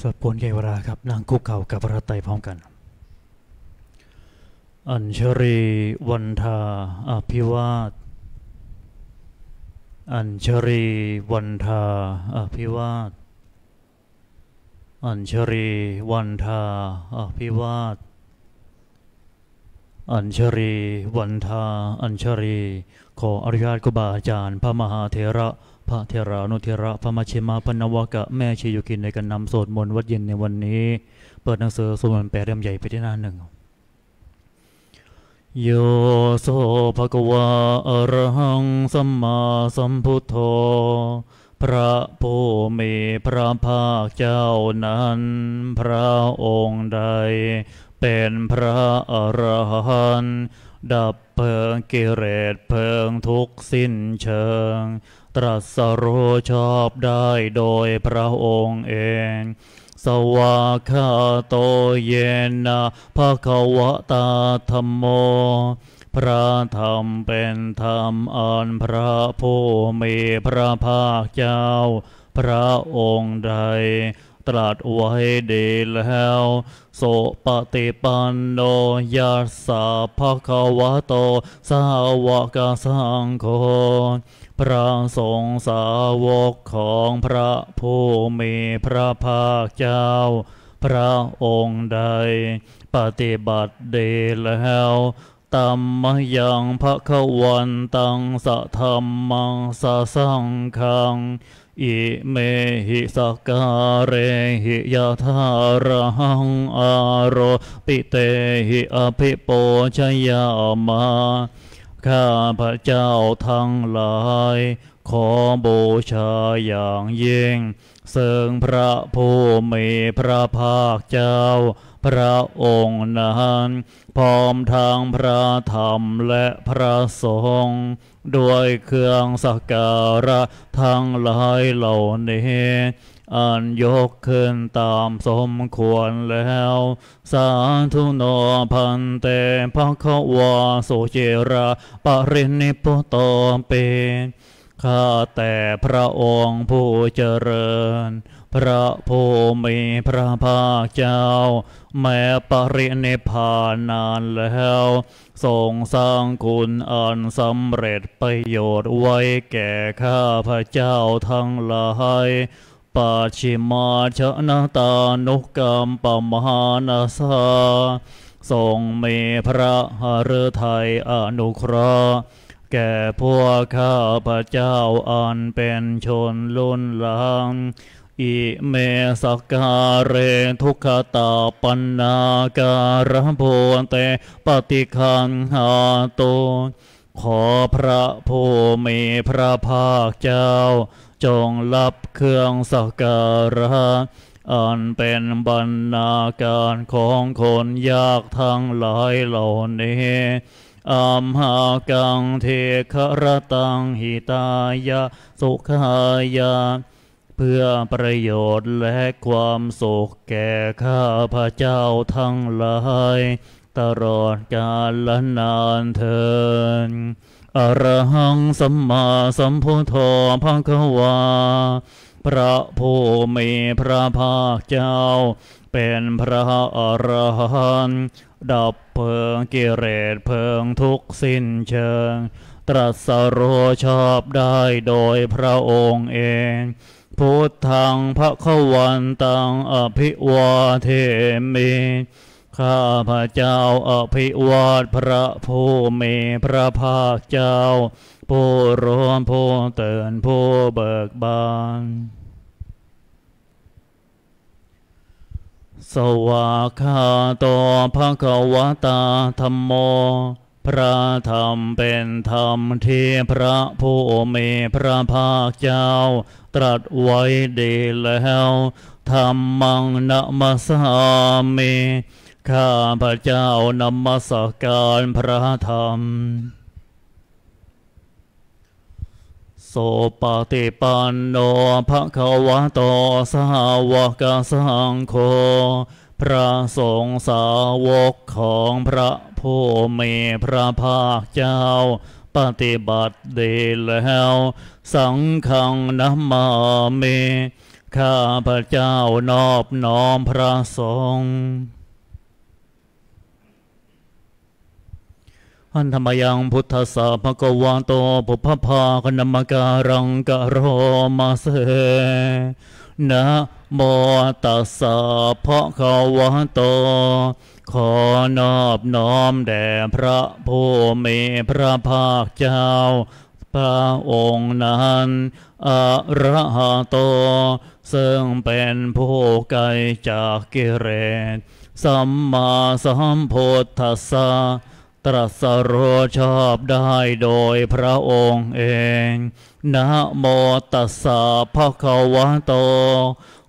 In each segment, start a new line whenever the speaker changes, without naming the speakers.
สวดปนเกวราครับนั่งคุกเข่ากับพระไตรพร้อมกัน อัญชรีวันทาอภิวาท อัญชรีวันทาอภิวาท อัญชรีวันทาอภิวาท อัญชรีวันทาอัญชรีขออนุญาตครูบาอาจารย์ พระมหาเถระ พระเถรานุเถระพระมชเชมาพนวกะแม่ชียุกินในการนำสวดมนต์วัดเย็นในวันนี้ เปิดหนังสือสวดมนต์แปลเล่มใหญ่ไปที่หน้าหนึ่งโยโสภะควะอรหังสัมมาสัมพุทโธพระผู้มีพระภาคเจ้านั้น พระองค์ใด เป็นพระอรหันต์ดับเพลิงกิเลสเพลิงทุกสิ้นเชิง ตรัสรู้ชอบได้โดยพระองค์เอง สวากาโตเยนะภะคะวะตาธรรมโม พระธรรมเป็นธรรมอันพระผู้มีพระภาคเจ้า พระองค์ใดตรัสไว้ดีแล้ว โสปฏิปันโนยัสสะภะคะวะโต สาวกสังโฆ พระสงฆ์สาวกของพระผู้มีพระภาคเจ้า พระองค์ใด ปฏิบัติดีแล้วตัมมยังภะควันตังสะธรรมังสะสังคัง อิเมหิสกการเรหิยะธาระหังอารโรปิเตหิอภิโปชยามา ข้าพระเจ้าทั้งหลาย ขอบูชาอย่างยิ่งเสริงพระผู้มีพระภาคเจ้า พระองค์นั้นพร้อมทางพระธรรมและพระสงฆ์ด้วยเครื่องสักการะทั้งหลายเหล่านี้ อันยกขึ้นตามสมควรแล้ว สาธุโนพันเตภะคะวาโสเจระปรินิพพุโตเปข้าแต่พระองค์ผู้เจริญ พระผู้มีพระภาคเจ้า แม้ปรินิพพานนานแล้วทรงสร้างคุณอันสำเร็จประโยชน์ไว้แก่ข้าพระเจ้าทั้งหลาย ปัจฉิมาชนะตานุกรรมปมหานาสาทรงมีพระหฤทัยอนุเคราะห์แก่พวกข้าพระเจ้าอันเป็นชนลุ่นหลังอิเมสกการเรทุกขตาปันนาการะโพเตปฏิคันหาโตขอพระผู้มีพระภาคเจ้า จงรับเครื่องสักการะอันเป็นบรรณาการของคนยากทั้งหลายเหล่านี้อัมหากังเทครตังหิตายะสุขายะเพื่อประโยชน์และความสุขแก่ข้าพระเจ้าทั้งหลาย ตลอดกาลและนานเทิน อรหังสัมมาสัมพุทโธภะคะวา พระผู้มีพระภาคเจ้า เป็นพระอรหันต์ดับเพลิงกิเลสเพลิงทุกสิ้นเชิง ตรัสรู้ชอบได้โดยพระองค์เองพุทธังพระขวันตังอภิวาเทมิ ข้าพระเจ้าอภิวาทพระผู้มีพระภาคเจ้า ผู้รวมผู้เตือนผู้เบิกบานสวากาโตภะคะวะตาธรรมโม พระธรรมเป็นธรรมที่พระผู้มีพระภาคเจ้า ตรัสไว้ดีแล้วธรรมังนะมัสสามิ ข้าพระเจ้านมัสการพระธรรม โสปฏิปันโนภะคะวะโตสาวกสังโฆพระสงฆ์สาวกของพระผู้มีพระภาคเจ้า ปฏิบัติดีแล้ว สังฆังนะมามิข้าพระเจ้านอบน้อมพระสงฆ์ อันธรรมยังพุทธสาภกวาโตปุพพาคณมการังกะโรมาเสนะโมตัสสะภะคะวะโต ขอนอบน้อมแด่พระผู้มีพระภาคเจ้า พระองค์นั้นอะระหะโต ซึ่งเป็นผู้ไกลจากกิเลสสัมมาสัมพุทธัสสะ ตรัสรู้ชอบได้โดยพระองค์เอง นะโมตัสสะภะคะวะโต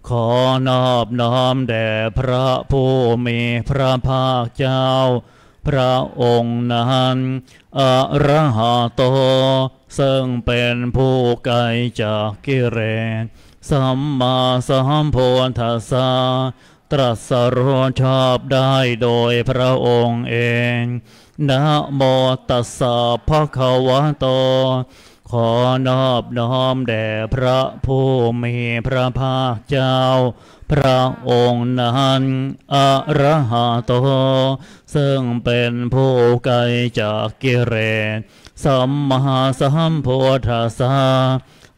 ขอนอบน้อมแด่พระผู้มีพระภาคเจ้า พระองค์นั้นอระหะโต ซึ่งเป็นผู้ไกลจากกิเลสสัมมาสัมพุทธัสสตรัสรู้ชอบได้โดยพระองค์เอง นะโมตัสสะภะคะวะโต ขอนอบน้อมแด่พระผู้มีพระภาคเจ้า พระองค์นั้นอะระหะโต ซึ่งเป็นผู้ไกลจากกิเลสสัมมาสัมพุทธัสสะ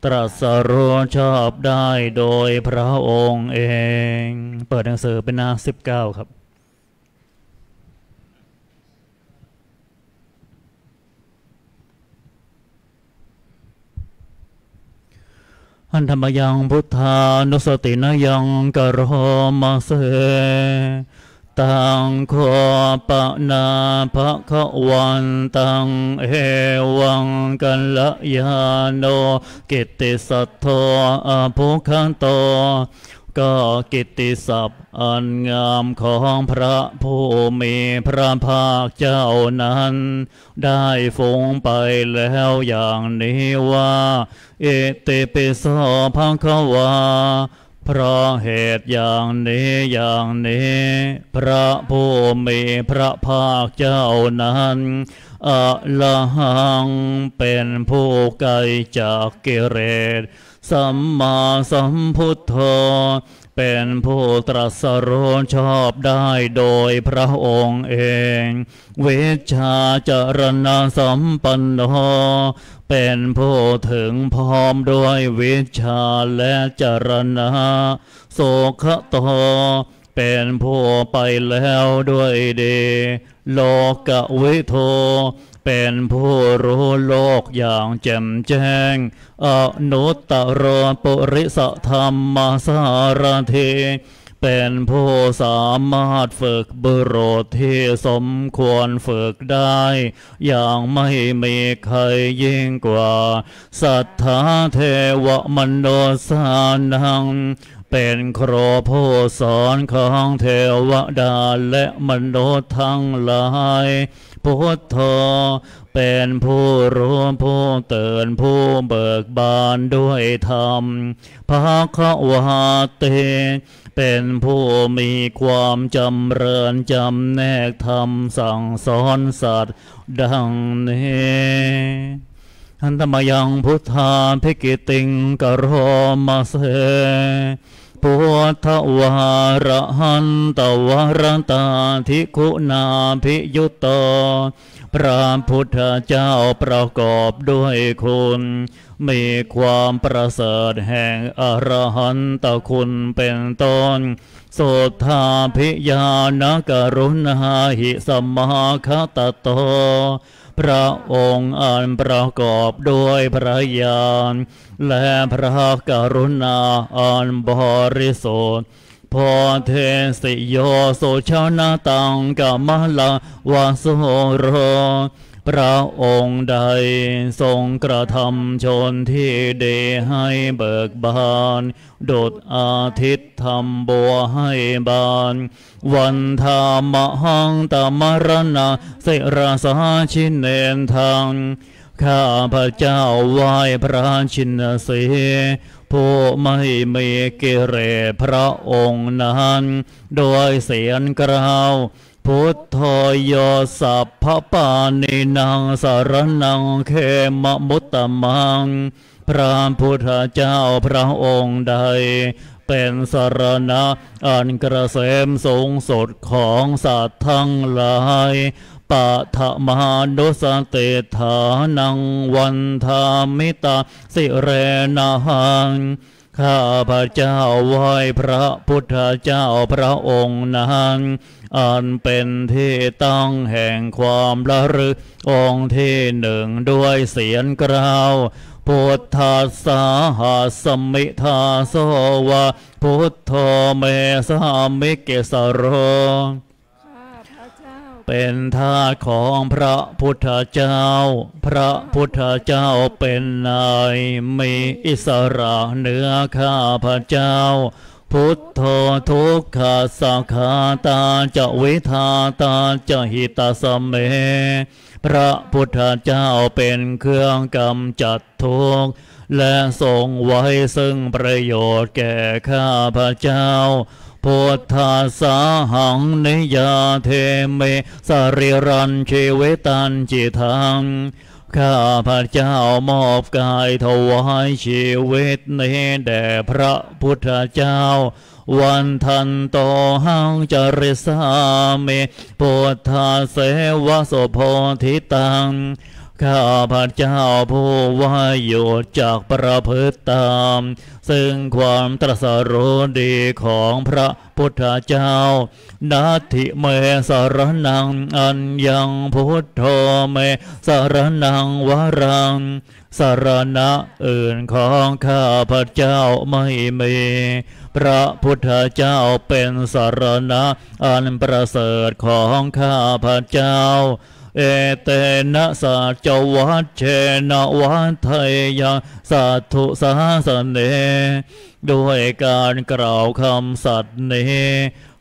ตรัสรู้ชอบได้โดยพระองค์เอง เปิดหนังสือเป็นหน้าสิบเก้าครับ อันธรรมยังพุทธานุสตินยังกะโรมาเสตังโคปะนาภะคะวันตังเอวังกัลยาโนกิตติสัทโทอภุคันโต ก็กิตติศัพท์อันงามของพระผู้มีพระภาคเจ้านั้น ได้ฟงไปแล้วอย่างนี้ว่า เอติปิโสภะคะวาเพราะเหตุอย่างนี้อย่างนี้ พระผู้มีพระภาคเจ้านั้นอละหังเป็นผู้ไกลจากกิเลส สัมมาสัมพุทโธเป็นผู้ตรัสรู้ชอบได้โดยพระองค์เอง เวชาจรณะสัมปันโนเป็นผู้ถึงพร้อมด้วยวิชาและจรณะโสขโตเป็นผู้ไปแล้วด้วยเดโลกวิโท เป็นผู้รู้โลกอย่างแจ่มแจ้ง อนุตตรปุริสธรรมสารเทเป็นผู้สามารถฝึกบุรุษที่สมควรฝึกได้ อย่างไม่มีใครยิ่งกว่า สัทธาเทวมโนสานัง เป็นครผู้สอนของเทวดาและมนุษย์ทั้งหลาย พุทโธเป็นผู้รู้ผู้เตือนผู้เบิกบานด้วยธรรมภาควาเต เป็นผู้มีความจำเริญจำแนกธรรมสั่งสอนสัตว์ดังนี้อันธรรมยังพุทธาภิกิติงกโรมาเส พุทธวารหันตวรตาทิคุณาภิยุตโตพระพุทธเจ้าประกอบด้วยคุณ มีความประเสริฐแห่งอรหันตคุณเป็นต้น โสธาภิญาณกรุณาหิสมมาคตโต พระองค์อันประกอบด้วยพระญาณและพระกรุณาอันบริสุทธิ์พอเทสิโยโสชนาตังกามลาวาโสโร พระองค์ใดทรงกระทำชนที่เดให้เบิกบานดุดอาทิตย์ทำบัวให้บาน วันธามหังตมรณะเสราสาชินเนนทางข้าพระเจ้าไหว้พระชินเสีผู้ไม่มีกิเลสพระองค์นั้น โดยเสียงกล่าว พุทโธโยสัพพปานินางสารนังเคมมุตตมัง พระพุทธเจ้าพระองค์ใด เป็นสารณะอันกระเสมสูงสุดของสัตว์ทั้งหลายปะทะมานุสเตถานังวันธามิตาสิเรนาหังข้าพระเจ้าไหวพระพุทธเจ้าพระองค์นั้น อันเป็นที่ตั้งแห่งความระลึกองค์ที่หนึ่งด้วยเสียงกราวพุทธัสสะหาสมิทาโสวะพุทโธเมสามิเกสโร
ข้าพระเจ้า
เป็นทาสของพระพุทธเจ้า พระพุทธเจ้าเป็นนายมีอิสระเหนือข้าพระเจ้า พุทโธทุกขาสังขาตาจะวิทาตาจะหิตาสมเม พระพุทธเจ้าเป็นเครื่องกำจัดทุกข์และทรงไว้ซึ่งประโยชน์แก่ข้าพระเจ้าพุทธาสาหังนิยาเทเมสริรันชีวิตันจิทัง ข้าพระเจ้ามอบกายถวายชีวิตนี้แด่พระพุทธเจ้า วันทันโตหังจริสามิพุทธาเสวะสโพธิตัง ข้าพระเจ้าผู้ว่าอยู่จากประพฤติตาม ซึ่งความตรัสรู้ดีของพระพุทธเจ้า นาทิเมสารนังอัญญังพุทโธเมสารนังวรัง สารณะอื่นของข้าพระเจ้าไม่มี พระพุทธเจ้าเป็นสารณะอันประเสริฐของข้าพระเจ้า เอเตนะสัจวัชเชนะวัฏไทยังสัตถุสาสเนด้วยการกล่าวคำสัตย์นี้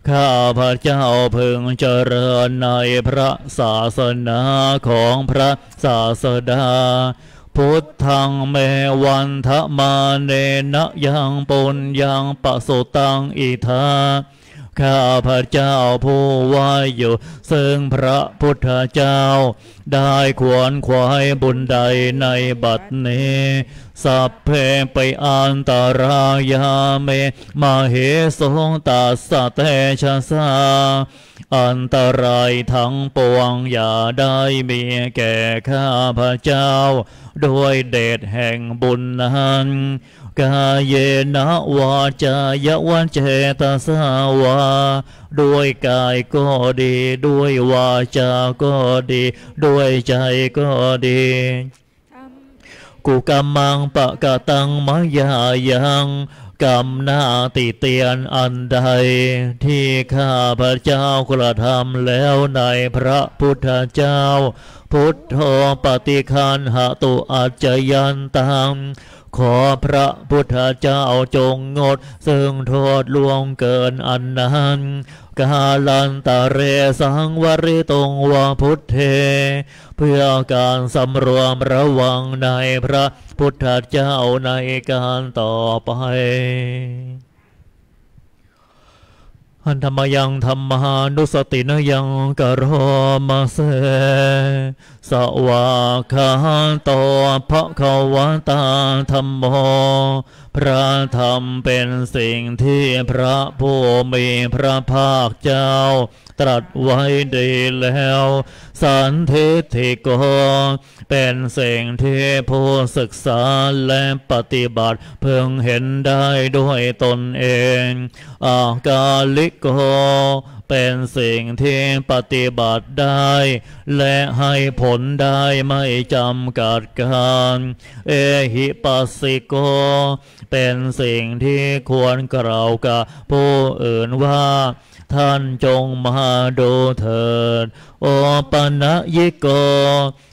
ข้าพระเจ้าพึงเจริญในพระศาสนาของพระศาสดา พุทธังเมวันทะมาเนนะยังปุญยังปะสุตังอิทา ข้าพระเจ้าผู้ว่าอยู่ ซึ่งพระพุทธเจ้า ได้ขวนขวายบุญใดในบัดนี้ สัพเพไปอันตรายาเม มาเหสงตัสสะเตชะสาอันตรายทั้งปวงอย่าได้มีแก่ข้าพระเจ้า ด้วยเดชแห่งบุญนั้น กายเยนะวาจายวันเจตสาวาด้วยกายก็ดี ด้วยวาจาก็ดี ด้วยใจก็ดีกุกรรมังปะกะตังมายายังกรรมหน้าติเตียนอันใด ที่ข้าพระเจ้ากระทำแล้วในพระพุทธเจ้า พุทโธปฏิคันหตุอาจยันตัง ขอพระพุทธเจ้าจงงด ซึ่งโทษล่วงเกินอันนั้น กาลันตะเรสังวริตงวาพุทเท เพื่อการสำรวมระวังในพระพุทธเจ้าในการต่อไป หันธรรมยังธรรมานุสตินยังกโรมาเสสวากขาโตภะคะวะตาธรรมโมพระธรรมเป็นสิ่งที่พระผู้มีพระภาคเจ้า ตรัสไว้ดีแล้ว สันทิฏฐิโก เป็นสิ่งที่ผู้ศึกษาและปฏิบัติเพิ่งเห็นได้ด้วยตนเอง อากาลิโกเป็นสิ่งที่ปฏิบัติได้ และให้ผลได้ไม่จำกัดการ เอหิปัสสิโก เป็นสิ่งที่ควรกล่าวกับผู้อื่นว่า ท่านจงมาดูเถิด โอปัญญิโก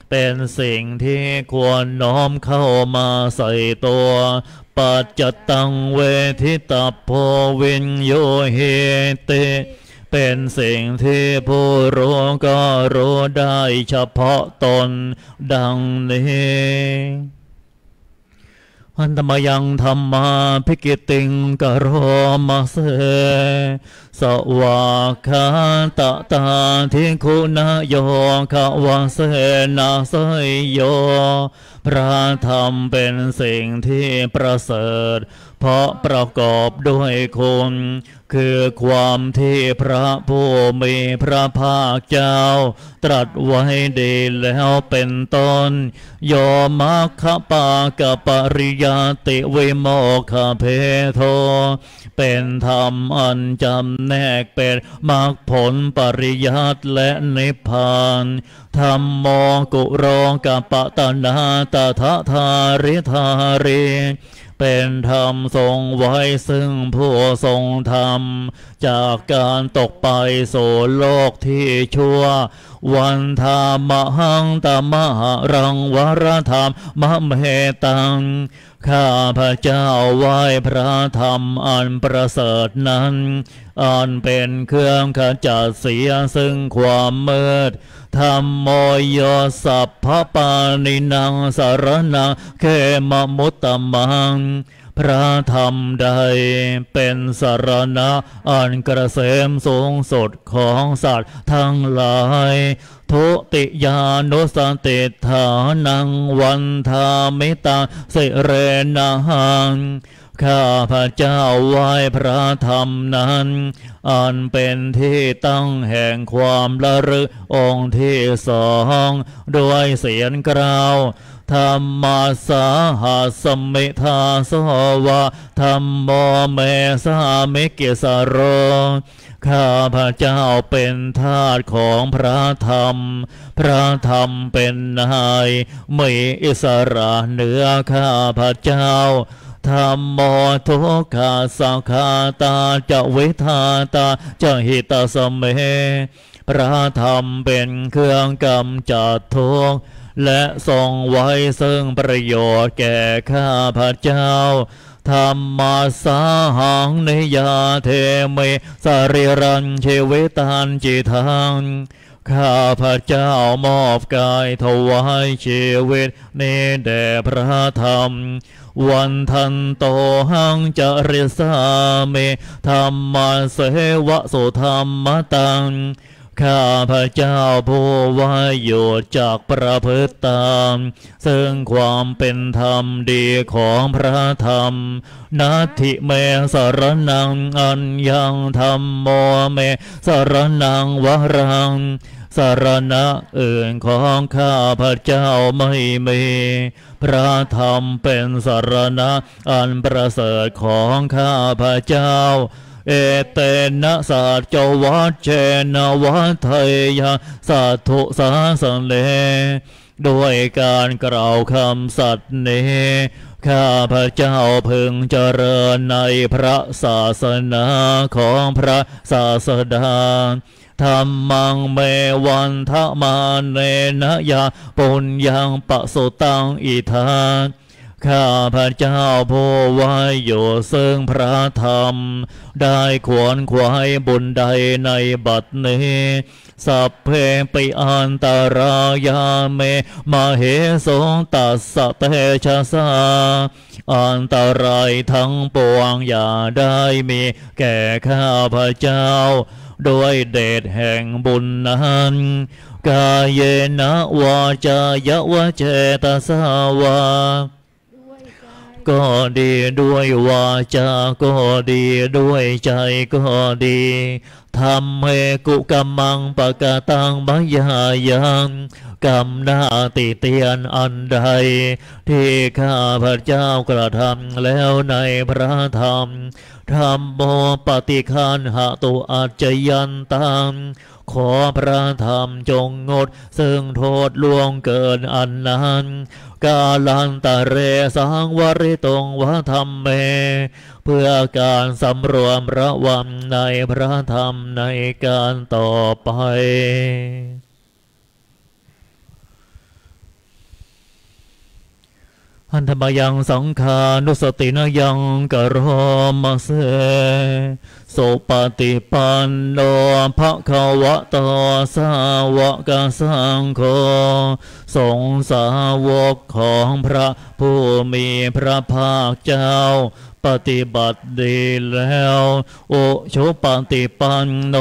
เป็นสิ่งที่ควรน้อมเข้ามาใส่ตัวปัจจตังเวทิตาโพวินโยเฮติเป็นสิ่งที่ผู้รู้ก็รู้ได้เฉพาะตนดังนี้ อันธมยังธรรมาพิกิติงกโรมาเสสวากขาตะตาทิคุณโยขวาเสนาสยโย พระธรรมเป็นสิ่งที่ประเสริฐ เพราะประกอบด้วยคุณคือความที่พระผู้มีพระภาคเจ้า ตรัสไว้ดีแล้วเป็นต้นโยมัคคปากปริยาติวิโมกขเพโท เป็นธรรมอันจำแนกเป็นมรรคผลปริยัติและนิพพานธรรมโมกุโรกับปตนาตถาธาริธาเร เป็นธรรมทรงไว้ซึ่งผู้ทรงธรรม จากการตกไปสู่โลกที่ชั่ว วันธามหังตมหารังวรธรรมมะเมตังข้าพระเจ้าไหว้พระธรรมอันประเสริฐนั้น อันเป็นเครื่องขจัดเสียซึ่งความมืด ธรรมโมยสัพพปานินังสารนังเขมมุตตมัง พระธรรมใดเป็นสารณะอันกระเสมสูงสุดของสัตว์ทั้งหลายทุติยานุสติฐานังวันธามิตาสิเรนัง ข้าพระเจ้าไหว้พระธรรมนั้น อันเป็นที่ตั้งแห่งความละลึกองค์ที่สองด้วยเสียงกล่าวธรรมาสาหัสมิทาสวะธรรมโมเมสามิกิสโร ข้าพระเจ้าเป็นทาสของพระธรรม พระธรรมเป็นนาย ไม่อิสระเหนือข้าพระเจ้า ธรรมโมทุกขาสังคาตาจะวิทาตาจะหิตาสมเมพระธรรมเป็นเครื่องกำจัดทุกข์และทรงไว้ซึ่งประโยชน์แก่ข้าพระเจ้าธรรมาสาหังนิยาเทเมสริรันเชวิตันจิทัง ข้าพระเจ้ามอบกายถวายชีวิตนี้แด่พระธรรม วันทันโตหังจริสาเมธรรมาเสวะสุธรรมตัง ข้าพระเจ้าผู้ว่าอยู่จากประพฤติตาม ซึ่งความเป็นธรรมดีของพระธรรมนัตถิเมสรนังอัญญังธรรมโมเมสรนังวรังสารณะอื่นของข้าพระเจ้าไม่มี พระธรรมเป็นสารณะอันประเสริฐของข้าพระเจ้า เอเตนะสัจจวัชเชนวัฏไทยาสัทธุสาสนเลด้วยการกล่าวคำสัตย์นี้ข้าพระเจ้าพึงเจริญในพระศาสนาของพระศาสดาธรรมังเมวันทมาเนนะยาปุญญังปะสุตังอิทาน ข้าพระเจ้าผู้ไว้อยู่ซึ่งพระธรรม ได้ขวนขวายบุญใดในบัดนี้ สัพเพปิอันตรายาเมมาเหสงตัสสะเตชะสาอันตรายทั้งปวงอย่าได้มีแก่ข้าพระเจ้า ด้วยเดชแห่งบุญนั้นกายเยนะวาจายวะเจตสาวา
ก็
ดีด้วยวาจาก็ดีด้วยใจก็ดีทำให้กุกรรมังปะกะตังมยายังกรรมหน้าติเตียนอันใด ที่ข้าพระเจ้ากระทำแล้วในพระธรรมธรรมโมปฏิคันหะตุอาจจยันตัง ขอพระธรรมจงงด ซึ่งโทษล่วงเกินอันนั้น กาลันตะเรสังวริตงวธรรมเม เพื่อการสำรวมระวังในพระธรรมในการต่อไป อันธมายังสังขานุสตินยังกะโรมาเสสุปฏิปันโนภะคะวะตสาวกสังโฆสงสาวกของพระผู้มีพระภาคเจ้า ปฏิบัติดีแล้วโอชุปฏิปันโน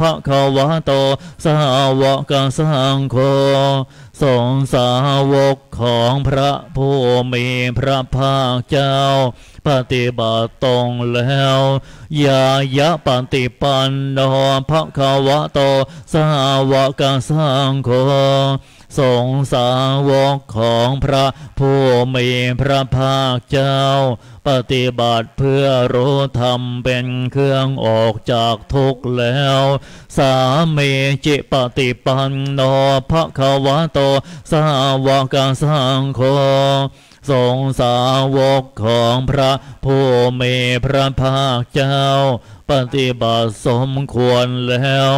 ภะคะวะโต สาวกสังโฆสงฆ์สาวกของพระผู้มีพระภาคเจ้า ปฏิบัติตรงแล้วยายะปฏิปันโนภะคะวะโต สาวกสังโฆ สงสาวกของพระผู้มีพระภาคเจ้า ปฏิบัติเพื่อรู้ธรรมเป็นเครื่องออกจากทุกข์แล้ว สามีจิปฏิปันโนภะคะวะโต สาวกสังโฆสงสาวกของพระผู้มีพระภาคเจ้า ปฏิบัติสมควรแล้ว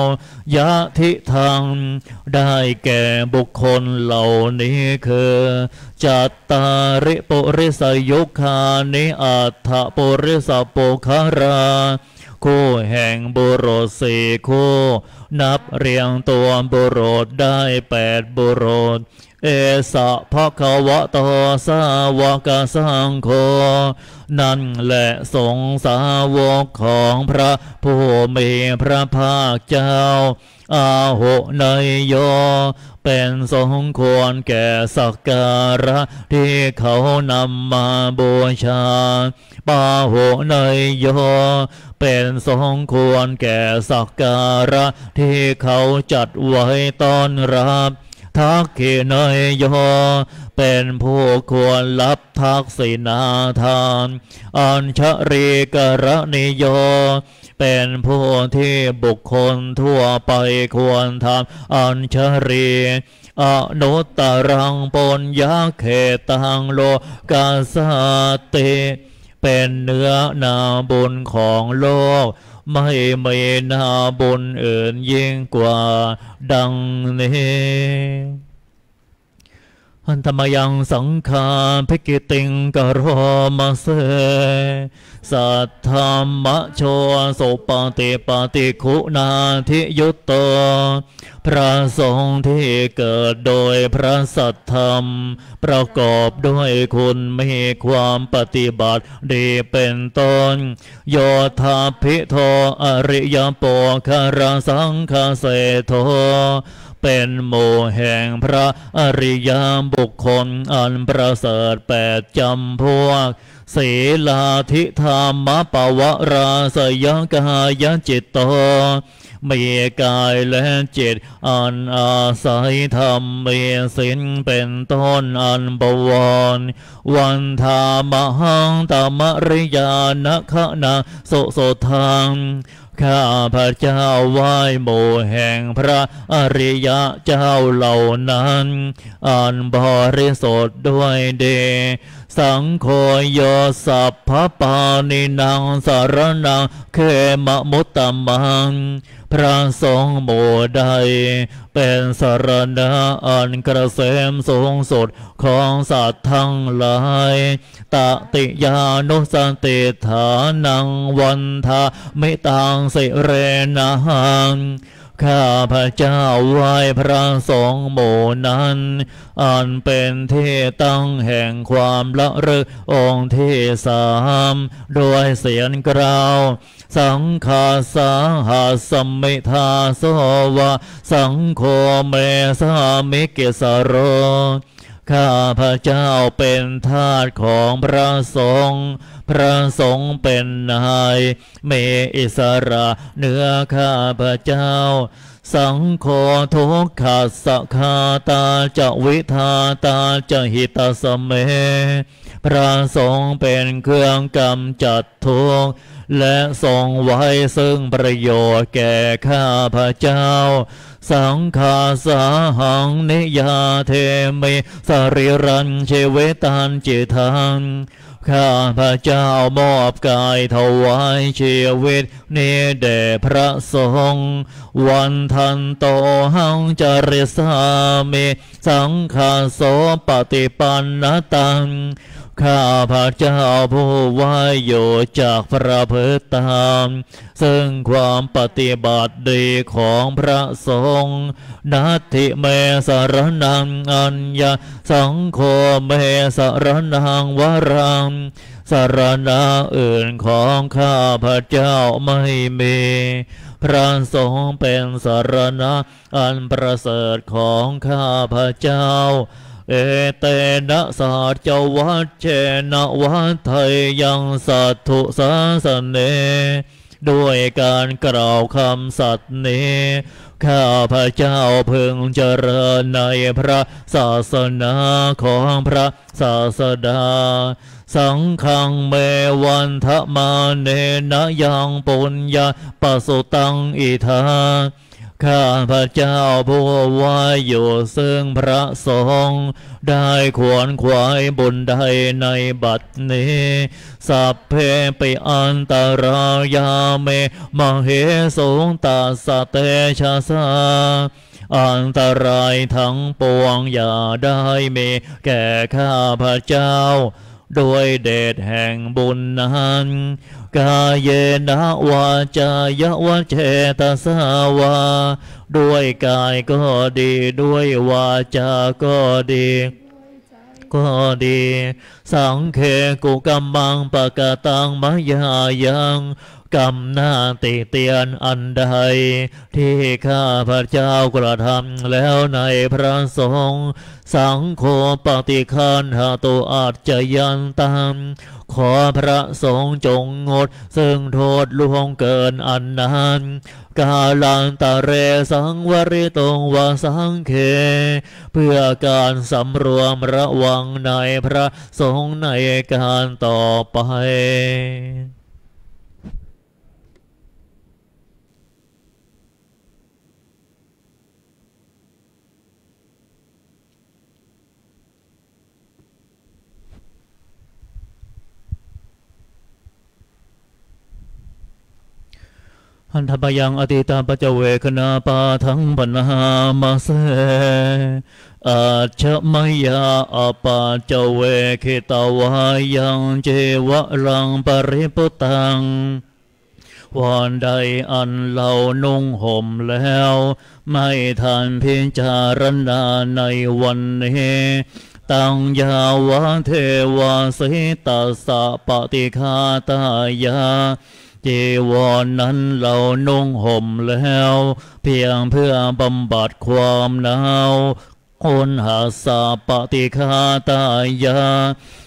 ยะทิทางได้แก่บุคคลเหล่านี้คือจัตตาริปุริสยุคานิอัฏฐปุริสปุคาราคู่แห่งบุรุษสี่คู่ นับเรียงตัวบุรุษได้แปดบุรุษ เอสะภะคะวะโตสาวกสังโฆนั่นแหละสงสาวกของพระผู้มีพระภาคเจ้า อาหุนยโยเป็นสมควรแก่สักการะที่เขานำมาบูชา ปาหุนยโยเป็นสมควรแก่สักการะที่เขาจัดไว้ต้อนรับ ทักขิเนยโยเป็นผู้ควรรับทักษิณาทาน อัญชรีกรณิโย เป็นผู้ที่บุคคลทั่วไปควรทำอัญชรีอนุตรังปญญาเขตังโลกาสติ เป็นเนื้อนาบุญของโลก ไม่ไม่นาบนเอื่นยิ่งกว่าดังนี้ อันธรรมยังสังขารภิกิติงกโรมาเสสัทธรรมโชสุปฏิปฏิคุณาทิยุตโต พระสงฆ์ที่เกิดโดยพระสัทธรรม ประกอบด้วยคุณมีความปฏิบัติดีเป็นต้นโยธาภิโทอริยโปคารสังคเสโท เป็นหมู่แห่งพระอริยบุคคลอันประเสริฐแปดจำพวกศีลาธิธรรมปวราสยกายจิตโตมีกายและจิตอันอาศัยธรรมมีสินเป็นต้นอันบวร วันธามหังตมริยานขณะโสโสทัง ข้าพระเจ้าไหว้โมแห่งพระอริยเจ้าเหล่านั้น อันบริสุทธิ์ด้วยเดช สังโฆโยสัพพปานินางสารนังเคมะมุตตมัง พระสงฆ์หมู่ใด เป็นสารณะอันกระเสมสูงสุดของสัตว์ทั้งหลาย ตติยานุสันติฐานังวันทาไม่ตังสิเรนัง ข้าพระเจ้าไหว้พระสงฆ์หมู่นั้น อันเป็นที่ตั้งแห่งความละลึกองค์ที่สามด้วยเสียงกราว สังฆาสาหาสมมิทาโสวะ สังโฆเมสามิเกสโร ข้าพระเจ้าเป็นทาสของพระสงฆ์พระสงฆ์เป็นนายเมอิสระเนื้อข้าพระเจ้า สังโฆทุกขัสสคาตาจะวิทาตาจะหิตสเม พระสงฆ์เป็นเครื่องกำจัดทุกข์ และทรงไว้ซึ่งประโยชน์แก่ข้าพระเจ้า สังฆาสาหังนิยาเทมิสริรันเชเวตันจิทังข้าพระเจ้ามอบกายถวายชีวิตนี้แด่พระสงฆ์วันทันโตหังจริสามิสังฆาโสปฏิปันนตัง ข้าพระเจ้าผู้ไหวโยจากพระพฤติตามซึ่งความปฏิบัติดีของพระสงฆ์นัตถิเมสรนังอัญญาสังโฆเมสรนังวรังสารณะอื่นของข้าพระเจ้าไม่มีพระสงฆ์เป็นสารณะอันประเสริฐของข้าพระเจ้า เอเตนะสัจวัชเชนะวัฏไทยยังสัตถุสาสเน ด้วยการกล่าวคำสัตย์นี้ข้าพระเจ้าพึงเจริญในพระศาสนาของพระศาสดา สังฆังเมวันทมาเนนะยังปุญญาปสุตังอิทา ข้าพระเจ้าผู้ว่าอยู่ซึ่งพระสงฆ์ได้ขวนขวายบุญใดในบัดนี้ สัพเพปิอันตรายาเมมเหสงตาสเตชะสาอันตรายทั้งปวงอย่าได้เมแก่ข้าพระเจ้า ด้วยเดชแห่งบุญนั้นกายเยนะวาจายวะเจตสาวา ด้วยกายก็ดี ด้วยวาจาก็ดีก็ดี สังเคกุกัมมังปะกะตังมายายัง กรรมหน้าติเตียนอันใด ที่ข้าพระเจ้ากระทำแล้วในพระสงฆ์สังโฆปฏิคันหาตุอาจจะยันตามขอพระสงฆ์จงงด ซึ่งโทษล่วงเกินอันนั้นกาลันตะเรสังวริตงวาสังเค เพื่อการสำรวมระวังในพระสงฆ์ในการต่อไป หันทปยังอติตาปจเวคณาปาทังปัญหามาเสอาชมยาอปาจเวคิตาวายังเจวะรังปริปุตังวันใดอันเรานุ่งห่มแล้ว ไม่ทันพิจารณาในวันนี้ตังยาวะเทวาสิตัสสะปฏิคาตายา จีวรนนั้นเรานุ่งห่มแล้ว เพียงเพื่อบำบัดความหนาวคนหาสาปฏิคาตายา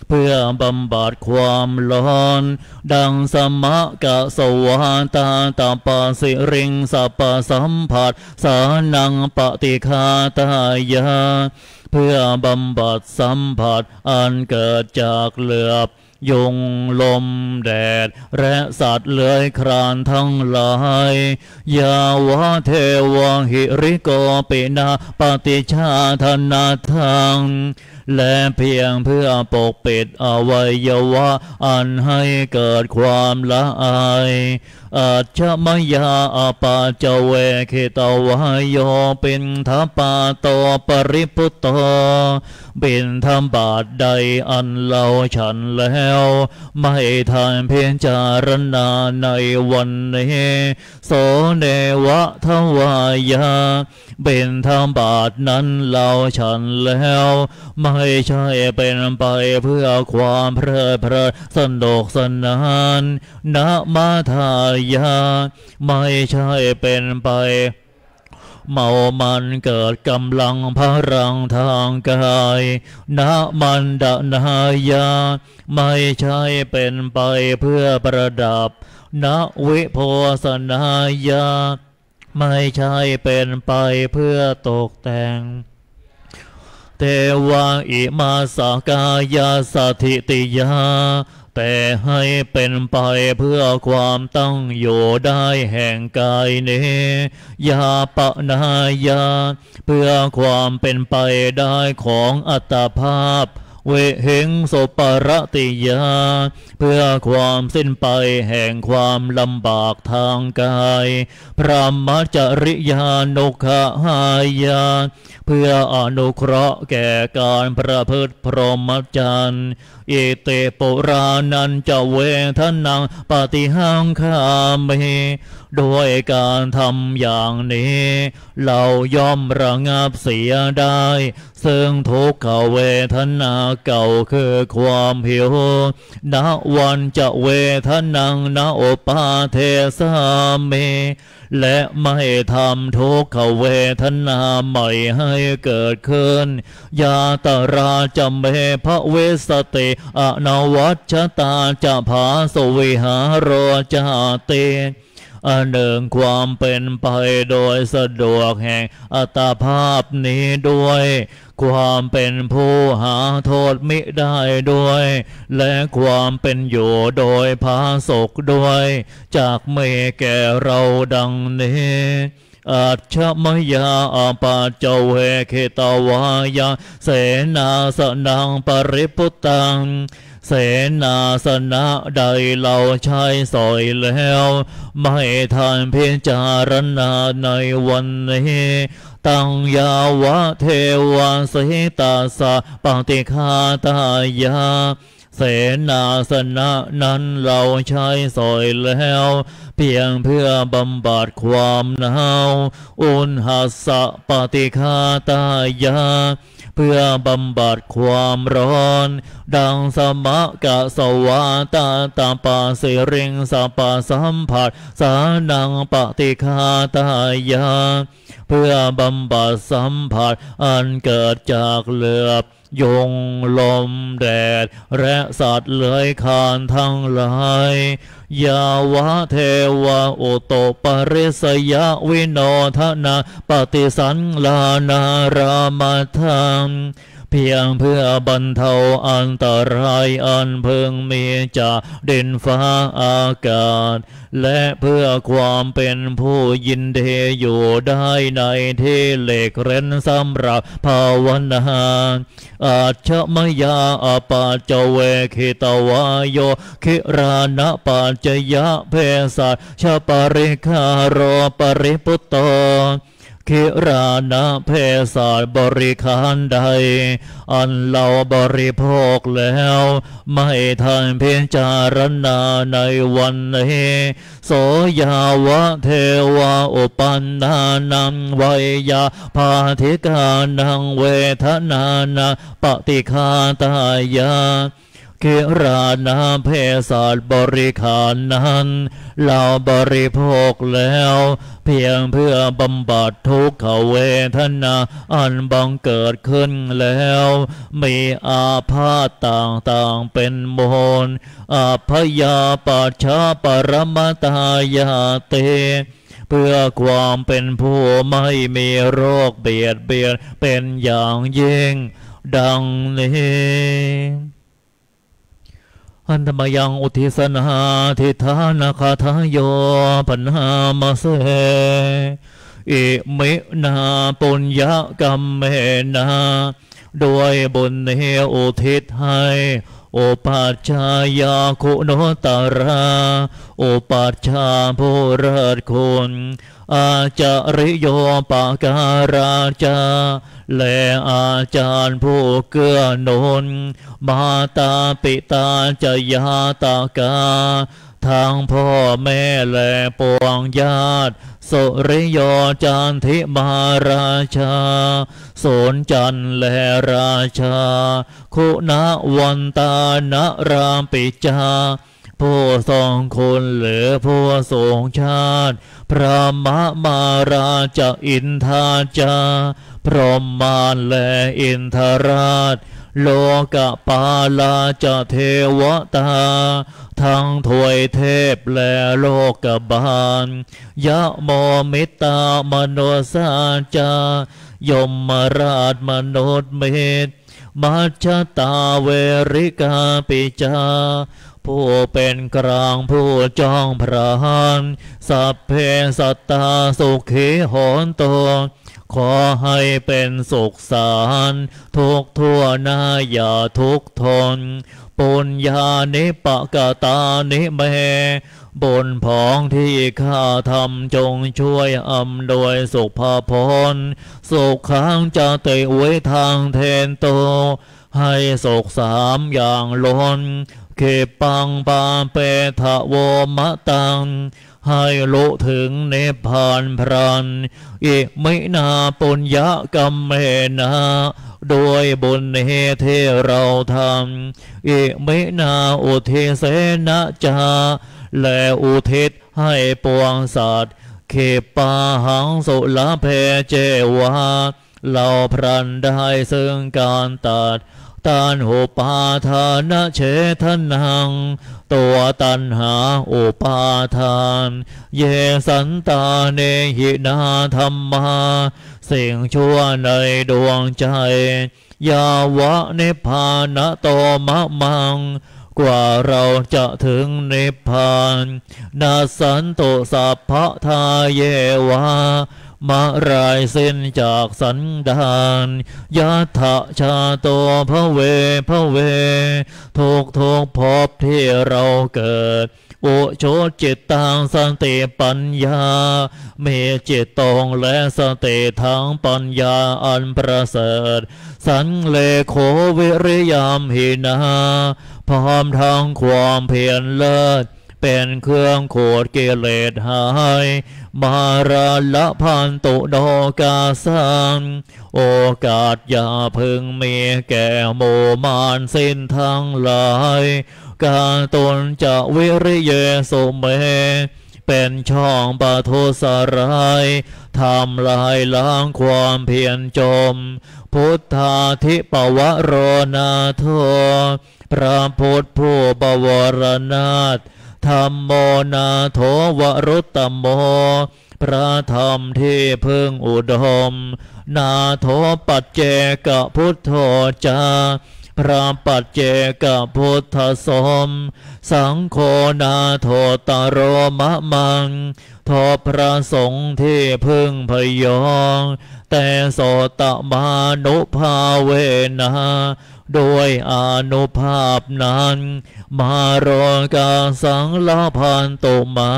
เพื่อบำบัดความร้อน ดังสมะกะสวาตาตาปาสิริงสัปปะสัมผัส สานังปฏิคาตายา เพื่อบำบัดสัมผัสอันเกิดจากเหลือบ ยุงลมแดด และสัตว์เลื้อยคลานทั้งหลายยาวะเทวหิริโกปินาปฏิชาธนาทัง และเพียงเพื่อปกปิดอวัยวะอันให้เกิดความละอายอาจะมยาอาปาจเวเคตวายโยเป็นทัปปาโตปริพุตโตเป็นธรรมบาทใดอันเราฉันแล้ว ไม่ทานเพียงจารณาในวันนี้โสเนวะทวายาเป็นธรรมบาทนั้นเราฉันแล้ว ไม่ใช่เป็นไปเพื่อความเพลิดเพลินสนุกสนานนะมาทายา ไม่ใช่เป็นไปเมามันเกิดกำลังพลังทางกายนะมันดนายา ไม่ใช่เป็นไปเพื่อประดับนะวิโพสนายา ไม่ใช่เป็นไปเพื่อตกแต่ง เทวาอิมาสากายาสถิติยา แต่ให้เป็นไปเพื่อความตั้งอยู่ได้แห่งกายนี้ยาปนายา เพื่อความเป็นไปได้ของอัตภาพเวเหงโสปรติยา เพื่อความสิ้นไปแห่งความลำบากทางกาย พระมจริยานุขหายา เพื่ออนุเคราะห์แก่การประพฤติพรหมจรรย์อิเตปุรานันจะเวทนังปฏิหังคาเมด้วยการทำอย่างนี้ เราย่อมระงับเสียได้ ซึ่งทุกขเวทนาเก่าคือความหิวณวันจะเวทนังณโอปาเทสาเมและไม่ทำทุกขเวทนาใหม่ให้เกิดขึ้น ยาตราจำเมพระเวสติอนวัชตาจะผาสวิหารโรจาเตอัน หนึ่งความเป็นไปโดยสะดวกแห่งอัตภาพนี้ด้วย ความเป็นผู้หาโทษมิได้ด้วย และความเป็นอยู่โดยพาสกด้วย จากเมแก่เราดังนี้ อาชมยาอาปาเจเวเคตวายาเสนาสนังปริพุตังเสนาสนะใดเราใช้สอยแล้ว ไม่ทานเพียงจารณาในวันนี้ตังยาวะเทวาสิตาสะปฏิคาตายา เสนาสนะนั้นเราใช้สอยแล้ว เพียงเพื่อบำบัดความหนาวอุณหสะปฏิคาตายา เพื่อบำบัดความร้อน ดังสมะกะสวาตาตาปาสิริงสปปะสัมผัส สานังปฏิคาตายา เพื่อบำบัดสัมผัสอันเกิดจากเหลือบ ยงลมแดด และสัตว์เลื้อยคานทั้งหลายยาวะเทวะโอโตปริสยะวิโนทนา ปฏิสันลานารามาทัง พียงเพื่อบรรเทาอันตรายอันเพึงมีจากดินฟ้าอากาศ และเพื่อความเป็นผู้ยินดีอยู่ได้ในที่เหล็กเร้นสำหรับภาวนาอาชมยาอาปาจเวคิตวายโยคิรานะปัจจยะเพสัชปริคารโรปริปุตโต คิรานะเพศาบริคารใด อันเราบริโภคแล้ว ไม่ทานเพียงจารณาในวันนี้โสยาวะเทวาอุปันนานังไวยาพาธิกานังเวทนานาปฏิคาตายา คิรานาเพศาสบริขารนั้น เราบริโภคแล้ว เพียงเพื่อบำบัดทุกขเวทนาอันบังเกิดขึ้นแล้ว มีอาพาธต่างๆเป็นมูลอาพยาปัชชาปรมตายาเตเพื่อความเป็นผู้ไม่มีโรคเบียดเบียนเป็นอย่างยิ่งดังนี้ อันธรรมยังอุทิศนาทิธานาคาทายโยปัญหามาเสอิมินาปุญญกรรมเมนา ด้วยบุญเนอุทิศให้ โอปัจจายาโคโนตารา โอปัจจาโพริศคุณอาจาริโยปาการาจา และอาจารย์ผู้เกื้อหนุนมาตาปิตาจยาตากา ทางพ่อแม่และปวงญาติสุริยจันทิมาราชาสนจันและราชา คุณวันตานรามปิจาผู้ทรงคุณหรือผู้ทรงชาติ พระมะมาราชอินทาจา พรหมานและอินทราช โลกปาลาจเทวตา ทั้งถวยเทพและโลกบาล ยะโมมิตามโนสาจายมราชมนุษย์เมตมัชฌตาเวริกาปิจา ผู้เป็นกลางผู้จ้องพระหานสัพเพสัตตาสุขีหอนตขขอให้เป็นสุขสารทุกทั่วหน้าอย่าทุกทน ปุญญานิปกตานิเมบนผองที่ข้าทำจงช่วยอำโดยสุขภาพรสุขขังจะเตยไว้ทางเทนโต ให้สุขสามอย่างล้นเขปังปาเปทะโวมะตัง ให้ลุถึงเนพพานพรันอิมินาปุญญกรรมเมนาโดยบุญเหตุที่เราทำอิมินาอุเทเสนะจา และอุทิศให้ปวงสัตว์เขปาหังสุลาเพเจวาเราพรันได้ซึ่งการตัด ตานหุปาทานะเชทนัง ตัวตันหาโอปาทาน เยสันตาเนหินาธรรมาสิ่งชั่วในดวงใจ ยาวะเนพานะโตมะมังกว่าเราจะถึงนิพพานนาสันโตสัพพะทาเยวา มารายสิ้นจากสันดานยะถะชาโต ภะเว ภะเวทุกทุกภพที่เราเกิดอุชุจิตตังสติปัญญา มีจิตตรงและสติทั้งปัญญาอันประเสริฐ สัลเลโข วิริยัมหินาพร้อมทั้งความเพียรเลิศเป็นเครื่องขูดกิเลสหาย มาราละพันตุโดกาสังโอกาสอย่าพึงมีแก่โมมานสิ้นทั้งหลาย การตนจะวิริเยสุเม เป็นช่องปะทุสรายทำลายล้างความเพียรจม พุทธาธิปวโรนาโทพระพุทธผู้บวรนาถ ธรรมโมนาโถวรุตตโม พระธรรมที่พึงอุดม นาโถปัจเจกพุทโธจา พระปัจเจกพุทธสม สังโฆนาโทตโรมะมัง ทอพระสงฆ์ที่พึ่งพยอง แต่โสตมานุภาเวนาโดยอนุภาพนั้น มารอกาสังลาพันตุมา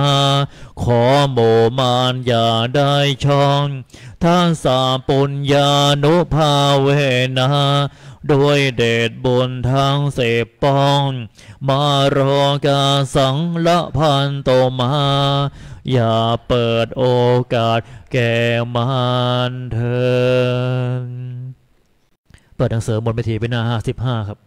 ขอโมมานอย่าได้ช่องท่านสาปุญญานุภาเวนาด้วยเดชบุญทางเสพปองมารอกาสังละพันโตมา อย่าเปิดโอกาสแก่มันเถินเปิดหนังสือบนเวทีไปหน้าห้าสิบห้าครับ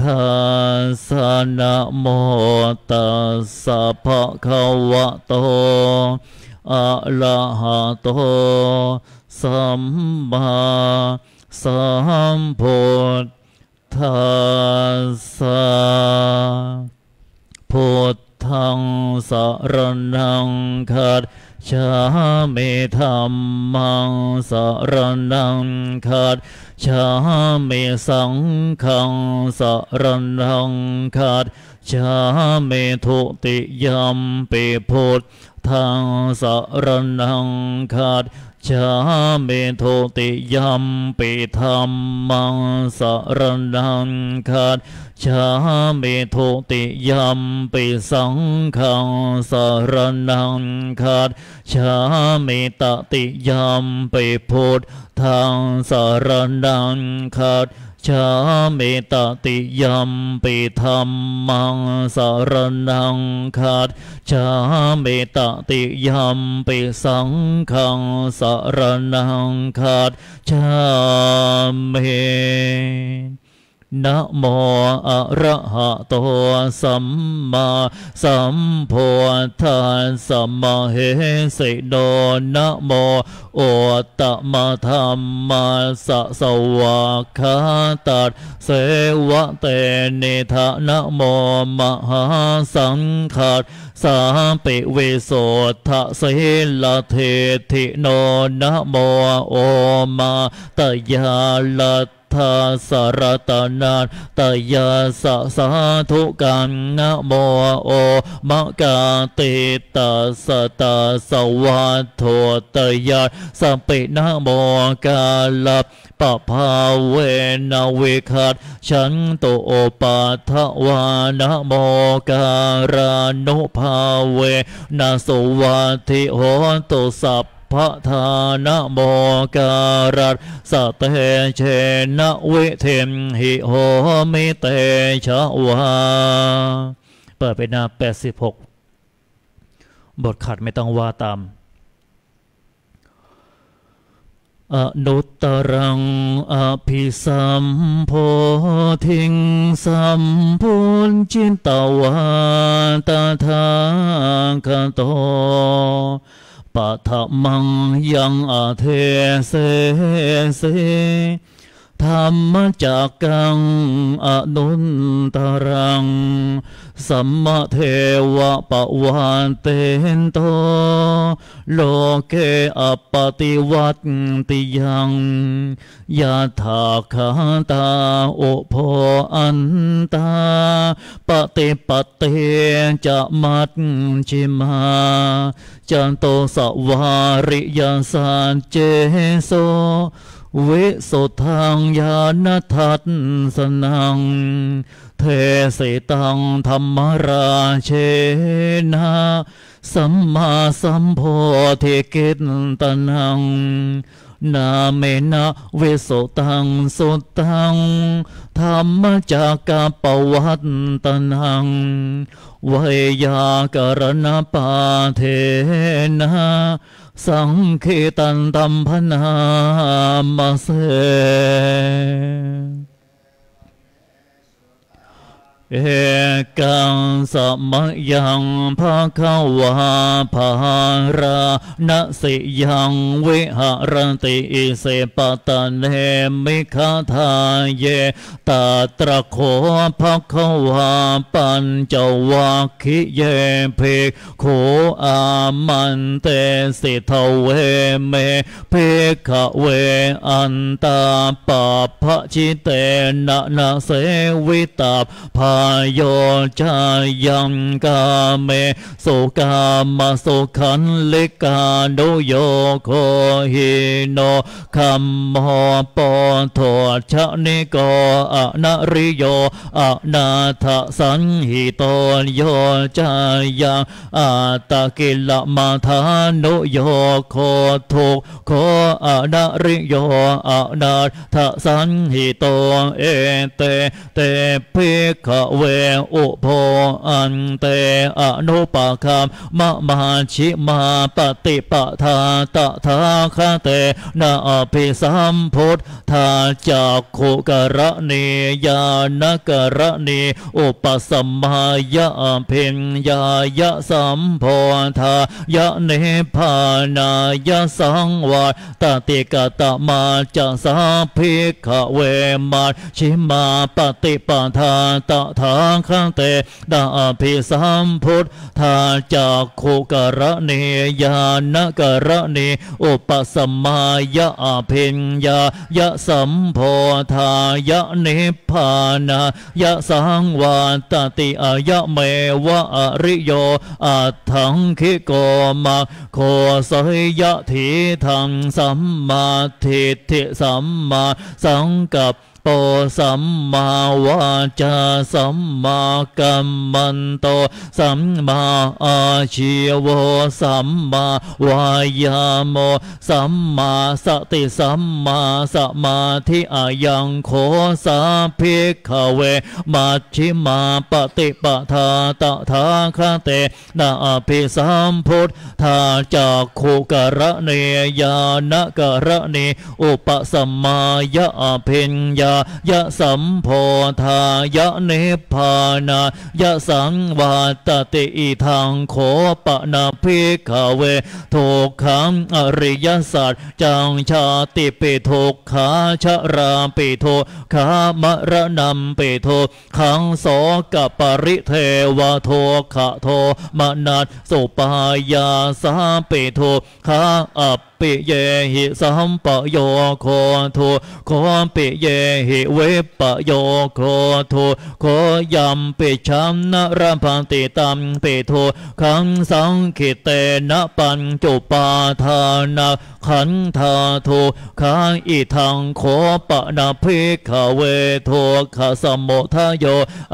สสะนะโมตัสสะภะคะวะโตอะระหะโตสัมมาสัมพุทธัสสะพุทธังสรณังคัจ ชาเมธัมมังสรนังคัจฉามิ สังฆังสรณังคัจฉามิ ทุติยัมปิ พุทธังสรณังคัจฉามิ ทุติยัมปิธัมมังสรณังคัจฉามิ ทุติยัมปิสังฆังสรณังคัดชาเมตติยัมปิพุทธังสรนังคัด ชาเมตติยัมปิธรรมังสรนังคัดชาเมตติยัมปิสังฆังสรนังคัดชาเม นะโมอะระหะโตสัมมาสัมพุทธัสสะมะเหสิโนนะโมโอตมะธัมมาสะสวะคาตัดเสวะเตเนทะนะโมมหาสังขัดสาปิเวโสทะเสลเทธิโนนะโมโอมาตยาล ทาสารตนานตยาสะสาธุกันนะโมโอมะกาติตาสตาสวัตโทตยาสเปินะโมกาลปะภาเวนาเวคัดฉันโตโอปัทวานะโมการานุภาเวนาสวัสทิโหตุสัพ พระทานะโมการัสสเตเชนะเวเทมหิโหมิเตชะวาเปิดไปหน้า86บทขัดไม่ต้องว่าตามอนุตรังอภิสัมโพธิงสัมพุญจินตวาตถาคโต ปะฐะมังยังอะเทเสสิ ธัมมะจักกัง อะนุตตะรัง สัมมะเทวะปะวัตเตนโตโลเก อัปปะฏิวัตติยังยัตถากขาตาโอโพอันตาปฏิปเตจะมัดจิมาจันโตสวาริยาสานเจโซ สวิสุทธังญาณทัตสนัง เทสิตังธรรมราเชนะสัมมาสัมโพธิกิตตนัง นาเมนะวิสุตังสุตังธรรมจักกปวัตตนังวยากรณปาเทนะ สังคีตันตัมพนามาเส เอกังสมยังภาควาภารานะสิยังวิหารติอิเสปตะเนมิคาทาเยตาตระโคภาควาปัญจวัคคิเยเพกโคอามันเตสิทเวเมเพขะเวอันตาปะพะชิเตนะนะเสวิตาภาโยจายังกาเมสุกามะสุขัลลิกานุโยโคหีโนคัมโม โปถุชชะนิโก อะนะริโย อะนัตถะสัญหิโตโยจายังอัตตะกิละมะถานุโยโคทุกโข อะนะริโยอนาทะสันหิโตเอเตเตภิกขเวอุโพอันเตอนุปาคามมะมาชิมาปฏิปทาตถาคเตนาภิสัมพุทธาจากขุกระเนยานกระเนอุปสัมมายะเพ็ญญายะสัมโพธายะเนพานายะสังวาตติกตมาจะสาภิกขเวมาชิมาปฏิปทาตถทาคางเตดาภิสัมพุทธาจากขุกระเนยานกระเนอุปสมมายะอภิญญายะสัมโพธายะนิพานายะสังวาตติอายะเมวะอริโยอัตถังคิโกมาโคสยะทีทังสัมมาทิฏฐิสัมมาสังกัป โปสัมมาวาจาสัมมากัมมันโตสัมมาอาชีวสัมมาวายาโมสัมมาสติสัมมาสมาธิอายังโคสาภิกขเวมัชชิมาปฏิปทาตถาคเตนาภิสัมพุทธาจากขุกระเนยานกระเนอุปสัมมายะอภิญญายะสัมโพธายะเนพานายะสังวาตติอิทังโขปนาภิกขเวทุกขังอริยสัจจังชาติปิทุกขาชราปิทุกขามรณัมปิทุกขังโสกปริเทวโทขะโทมนัสสุปายาสาปิทุกขาอัป ปิเยหิสัมปโยโคทุโคปิเยหิเวปโยโคทุโคยัมปิชัมนรพันติตัมปิทุขังสังขิเตนะปัญจุปาทานาขันธาทุขังอิทังโคปนาภิกขเวทุขสมุทโย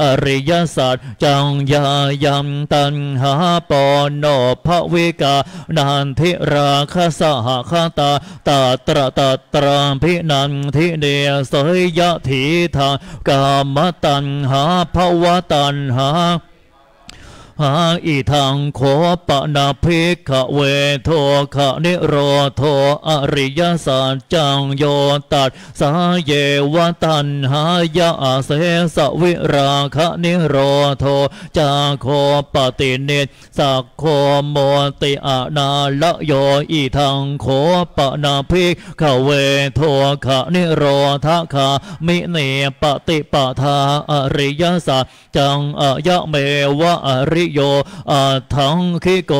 อริยสัจจังยายัมตันหาปอนโนภวิกานันทิราคสหคตาตาตระตาตราพินันทิเดสยยะถีทากามตันหาภวตันหา หาอีทางโคปนาภิกขเวโทคะนิโรโทอริยสัจจังโยตัดสาเยวตันหายาเสสวิราคะนิโรโทจาโคปติเนสักโคโมติอานาละโยอีทางโคปนาภิกขเวโทคะนิโรธาคามิเนปฏิปทาอริยสัจจังอายะเมวะอริโยอัตถังคิโก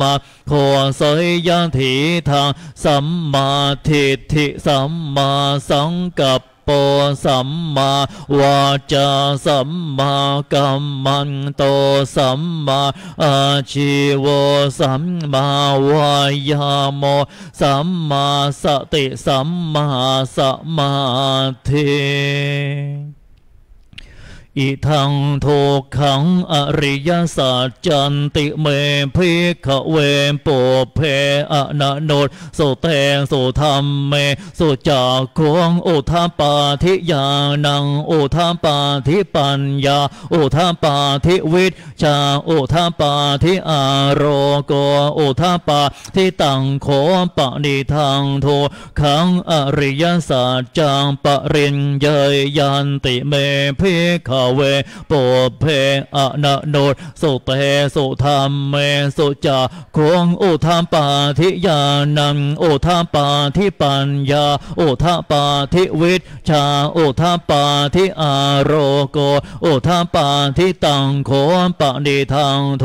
มาโคสยยันถีทางสัมมาทิฏฐิสัมมาสังกัปปสัมมาวาจาสัมมากัมมันโตสัมมาอาชีวสัมมาวายามโมสัมมาสติสัมมาสมาธิ อิทังโทขังอริยสัจจันติเมภิกขเวปุเพอนโนดสุเตสุธรรมเมสุจากควงอุทาปาทิยานังอุทาปาทิปัญญาอุทาปาทิวิชาอุทาปาทิอารโกอุทาปาทิตังโคปนิทังโทขังอริยสัจจังปริญเยยยันติเมภิกขเวปุเพอะนโนดสุเตสุธรรมเมสุจาคงอุทาปาทิยานังอุทาปาทิปัญญาอุทาปาทิวิชาอุทาปาทิอารโกอุทาปาทิตังโคปนิทังโท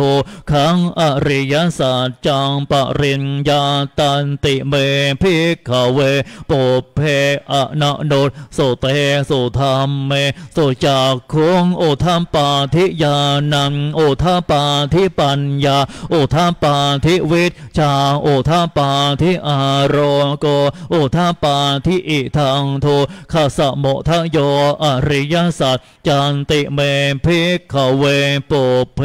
ขังอริยสัจจังปริญญาตันติเมภิกขเวปุเพอะนโนดสุเตสุธรรมเมสุจากคงโอุทาปาทิยานังโอุทาปาทิปัญญา โอุทาปาทิวิชาโอุทาปาทิอารโกโอุทาปาทิอิทังโทขสโมทโยอริยสัจจันติเมภิกขเวปุเพ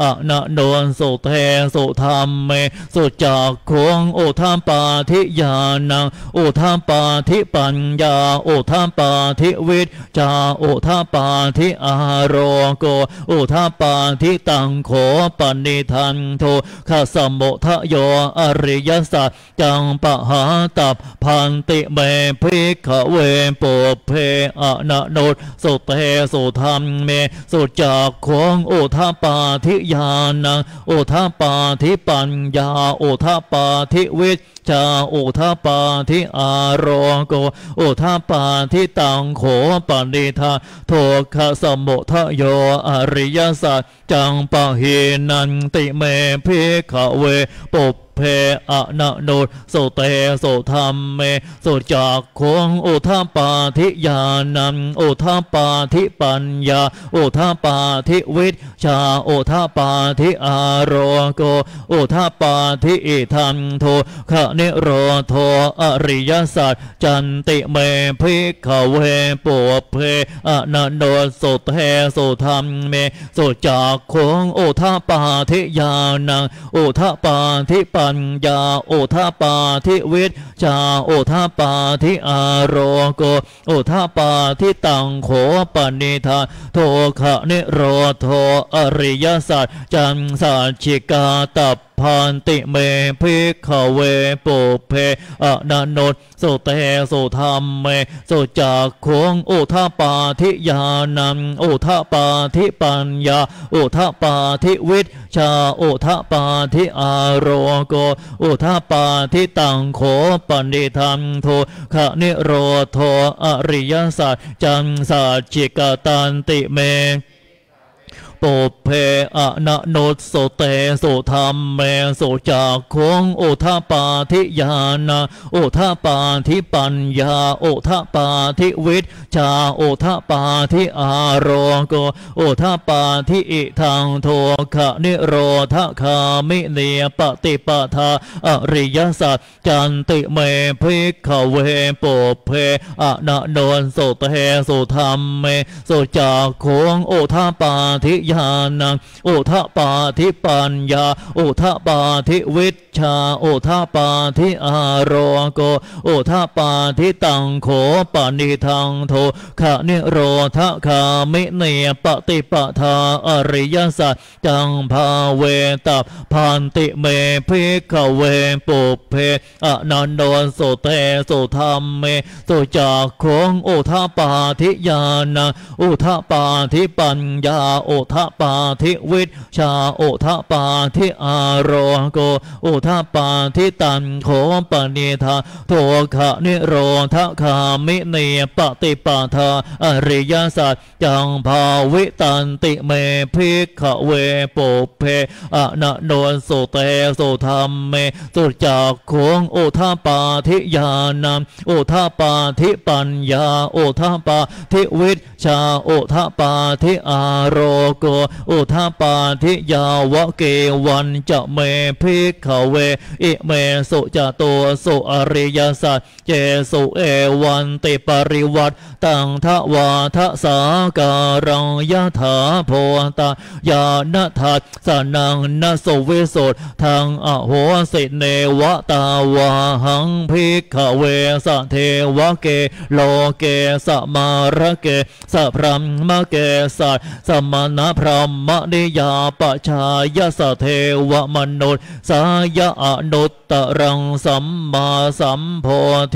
อะนะโนนสุเทสุธรรมเมสุจากขวงอุทาปาทิยานังโอุทาปาทิปัญญา โอุทาปาทิวิชาโอุทาปาทิอารโก อุทาปาทิตังโขปนิทันโทขสัมุทโยอริยสัจจังปะหาตับพันติเมภิกเวปุเพอะนะโนดสุเตสุธรรมเม สุจากขวงอุทาปาทิยานังอุทาปาทิปัญญาอุทาปาทิวิช จาอุทปาทิอารโกอุทปาทิตังโขปะนิทัง ทุกขะสะมุทะโย อะริยะสัจจังปะหีนันติเม ภิกขะเวปุพเพอะนะนุสสุเตสุ ธัมเมสุ จักขุง อุทะปาทิญาณัง อุทะปาทิปัญญา อทะปาทิวิชชา อุทะปาทิอาโลโก อุทะปาทิอิทัง ทุกขะนิโรโธ อะริยะสัจจันติเม ภิกขะเวปุพเพอะนะนุสสุเตสุ ธัมเมสุ จักขุง อุทะปาทิญาณัง อุทะปาทิปัญญา อุทะปาทิวิชชา อุทะปาทิอาโลโก อุทะปาทิตังโขปะนิทัง ทุกขะนิโรโธ อะริยะสัจจัง สัจฉิกาตัพพันติเม ภิกขะเวปุพเพ อะนะนุสสุเตสุ ธัมเมสุ จักขุง อุทะปาทิญาณัง อุทะปาทิปัญญา อุทะปาทิวิชชา อุทะปาทิอาโลโก อุทะปาทิตังโขปะนิทัง ทุกขะนิโรโธ อะริยะสัจจังสัจฉิกะตันติเม ปุพเพอะนะนุสสุเตสุ ธัมเมสุ จักขุง อุทะปาทิญาณัง อุทะปาทิปัญญา อุทะปาทิวิชชา อุทะปาทิอาโลโก อุทะปาทิอิทัง ทุกขะนิโรธะคามินี ปะฏิปะทา อะริยะสัจจันติเม ภิกขะเวปุพเพอะนะนุสสุเตสุ ธัมเมสุ จักขุง อุทะปาทิญาณัง อุทะปาทิปัญญา อุทะปาทิวิชชา อุทะปาทิอาโลโก อุทะปาทิตังโขปะนิทัง ทุกขะนิโรธะคามินี ปะฏิปะทา อะริยะสัจจังภาเวตัพพันติเม ภิกขะเวปุพเพ อะนะนุสสุเตสุ ธัมเมสุ จักขุง อุทะปาทิญาณัง อุทะปาทิปัญญา อุทะปาทิวิชชา อุทะปาทิอาโลโก อุทะปาทิตัง โขปะนิทัง ทุกขะนิโรธะคามินี ปะฏิปะทา อะริยะสัจจังภาวิตันติเม ภิกขะเวปุพเพอะนะนุสสุเตสุ ธัมเมสุจักขุง อุทะปาทิญาณัง อุทะปาทิปัญญา อุทะปาทิวิชชา อุทะปาทิอาโลโก อุทะปาทิยาวะกีวัญจะเม ภิกขะเว อิเมสุจะตูสุ อะริยะสัจเจสุเอวันติปะริวัฏฏังทวาทสาการังยะถาโพตายานะทัสสนังนะโสวิโสททางอโหสิเนวตาวาหังพิขเวสเทวเกโลเกสมาระเกสพรัมมะเกสัสมณพรหมนิยาปชายสะเทวมนุษย์สายอนุตตรังสัมมาสัมโพ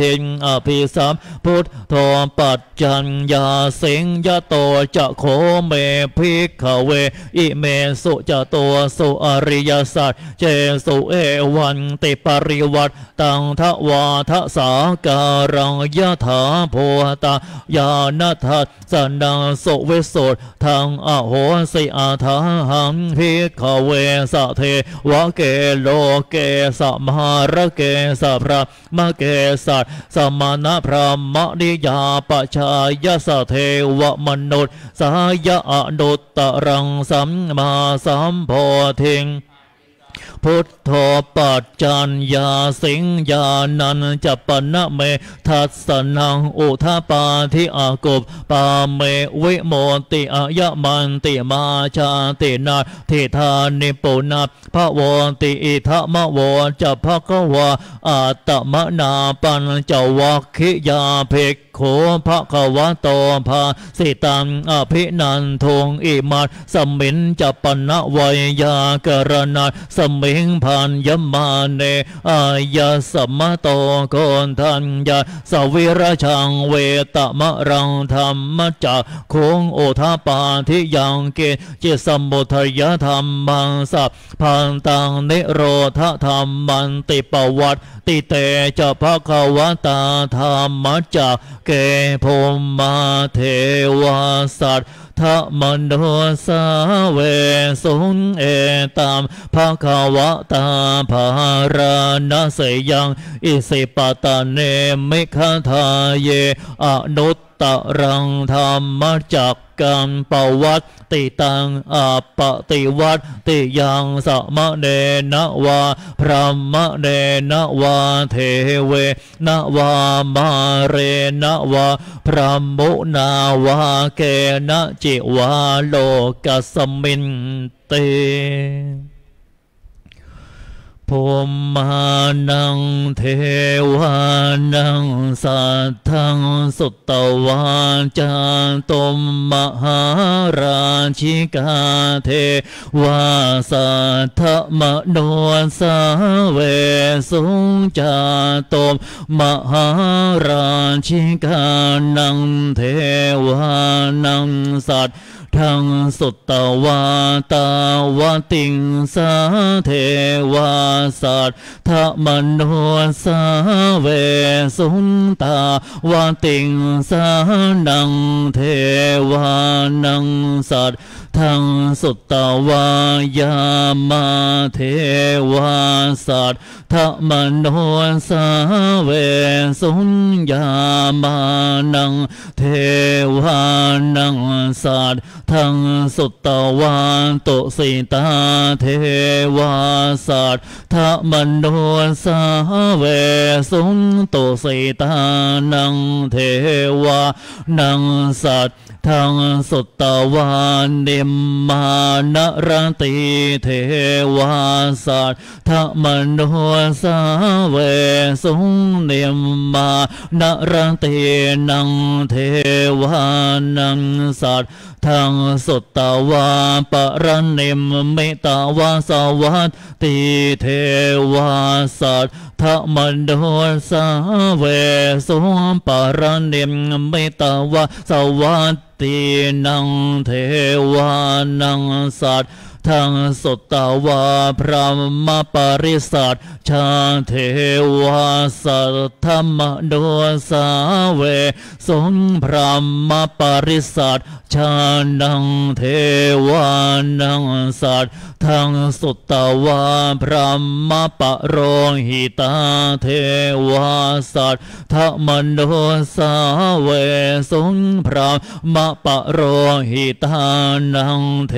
ธิงอภิสัมพุทโธปัจจัญญาสิงยโตจะโคเมพิขเว อิเมสุจะตัวสุอริยสัจเจสุเอวันติปริวัตตังทวาทสาการังยะถาโพตายานัทัสนังสุวิสุทธังอโหสอาทาหังพิขเวสะเทวะเกโลเกสะมหารเกสะพระมะเกสัตสมณพระมณิยาปชายสะเทวมนุษย์สายะอนุตตรังสัมมาสัมโพธิง พุทโธปัจจัญญาสิงญานันจะปนะเมทัสสนังอุทาปาทิอากุปปาเมวิโมติอายะมันติมาชาตินาทิธานิปุนาภะวติอิทะมะวจะภะคะวะอาตมนาปัญจวัคคิยาภิกโขภะคะวะโตภาสิตังอภินันทงอิมัสสมินจะปนะวัยยากรณาสมิงพันยมาเนอายาสมะโตโกนทัญญาสวิรชังเวตมะรังธรรมจักคงโอทาปาทิยังเกจิสมุทยธรรมังสัพพันตังนิโรธธรรมมันติปวัตติเตจะภะคะวตาธรรมจักเกภมมาเทวาสัตทะมโนสาเวสุงเอตามภะคะวะตาภารานะเสยัง อิสิปตะเนมิคทาเย อนุตตรังธรรมจัก กังปวัตติตังอปติวัตติยังสมะเนนะวาพระมะเนนะวาเทเวนะวามาเรนะวาพระมุนาวาเกนะจิวาโลกสมินเต ภูมิมานังเทวานังสัทธังสุตตวาจาตุมมหาราชิกาเทวาสัทธมโนสาเวสุงจาตุมมหาราชิกานังเทวานังสัต ทังสุตตวาตาวติงสาเทวาสัตทะมโนสาเวสุนตาวติงสานังเทวานังสัตทังสุตตวายามาเทวาสัตทะมโนสาเวสุญญามานังเทวานังสัตทังสุตตวันตุสิตาเทวาสัตทะมโนสาเวสุนตุสิตานังเทวานังสัต ทังสุตตวานิมมานะระตี เทวาสัททะมะนุสสาเวสุง นิมมานะระตีนังเทวานังสัททังสุตวา ปะระนิมมิตะวะสะวัตตี เทวาสัททะมะนุสสาเวสุงปรนิมมิตาวาสวัต ตินังเทวานังสัต ทังสุตตวาพระมปริสัตชาเทวาสัตธรรมโนสาเว สงพระมปริสัตชานังเทวานังสัตทังสุตตวาพระมปโรหิตาเทวาสัตธรรมโนสาเว สงพระมปโรหิตานังเท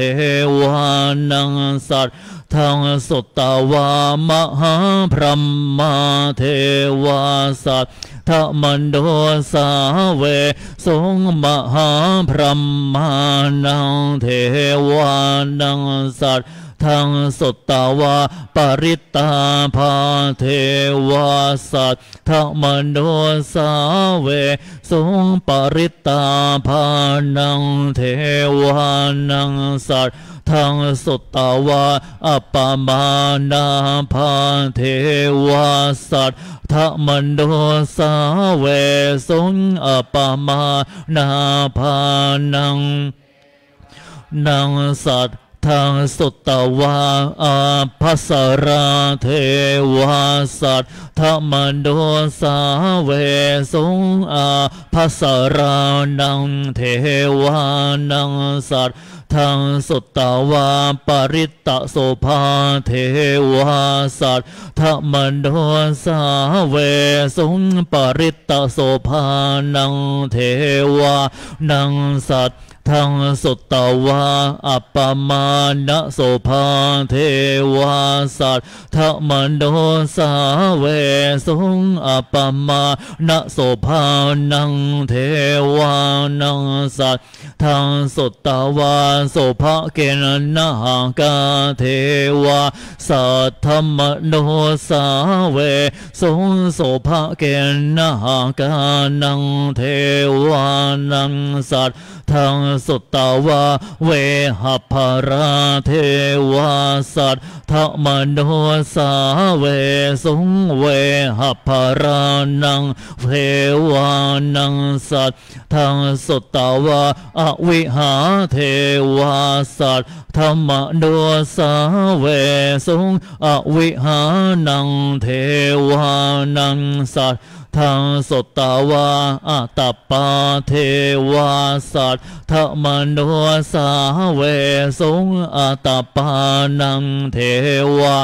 วานังสัตทังสุตตวามหาพรหมาเทวาสัตทะมันโดสาเวสงมหาพรหมานังเทวานังสัตทังสุตตวาปริตตาภาเทวาสัตทะมโนสาเวสงปริตตาภานังเทวานังสัต ทังสุตตวาอัปปมานาภาเทวาสัตทะมโนสาเวสงอัปปมานาภานังนังสัต ทางสุตตวาอาภัสราเทวาสัตธรรมโดสาเวสงอาภัสรานังเทวานังสัตทางสุตตวาปริตตโสภาเทวาสัตธรรมโดสาเวสงปริตตโสภานังเทวานังสัต ทังสุตตวาอัปปมาณโสภาเทวาสัตทะมโนสาเวสงอัปปมาณโสภานังเทวานังสัตทังสุตตวาโสภาเกณนะหากาเทวาสัตธมโนสาเวสงโสภาเกณนะหากานังเทวานังสัตทังสุตตวาเวหัพราเทวาสัตธมโนสาเวสุงเวหัพรานังเทวานังสัตทังสุตตวาอวิหาเทวาสัตธรรมโนสาเวสุงอวิหานังเทวานังสัต ทางสตตาวาอัตปาเทวาสัตธมโนสาเวสุงอัตตปานังเทวา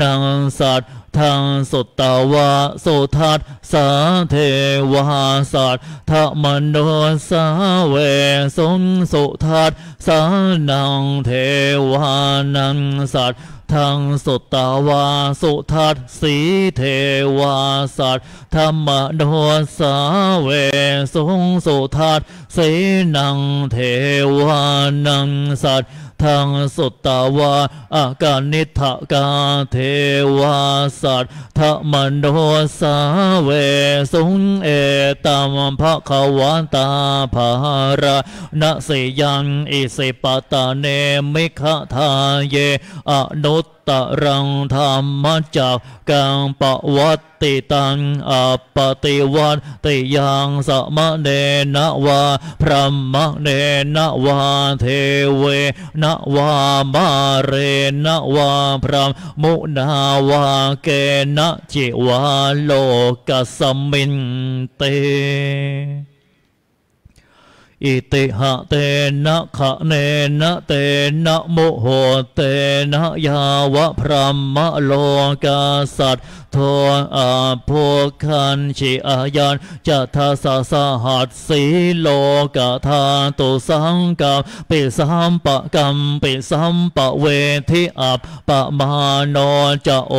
นังสัต ทางสตตาวาโสทัสสาเทวาสัตธรรมโนสาเวสงสุทัสสานังเทวานังสัตทางสุตตาวาสุทัสสีเทวาสัตธรรมโนสาเวสงสุทัสสีนังเทวานังสัต ทางสุตตาวาอากานิทะกาเทวาสัตธรมโนสาเวสุงเอตัมภะควันตาภาระนะเสยังอิสิปตาเนมิขทาเยอนุต ตรังธรรมจักกังปวัตติตังอปติวัตติยังสมะเนนวาพระมะเนนวาเทเวนะ วามาเรนะ วาพรหมุนาวาเกนะจิวาโลกัสมินติ อิติหะเตนะขะเณนะเตนะ มุหุตเตนะยาวะพรหมโลกาสัทโทอัพภุคคัญฉิอายัญจะทัสสะหัสสีโลกาธาตุสังกัมปิสัมปะกัมปิสัมปะเวทิอัปปะมาโนจะโอ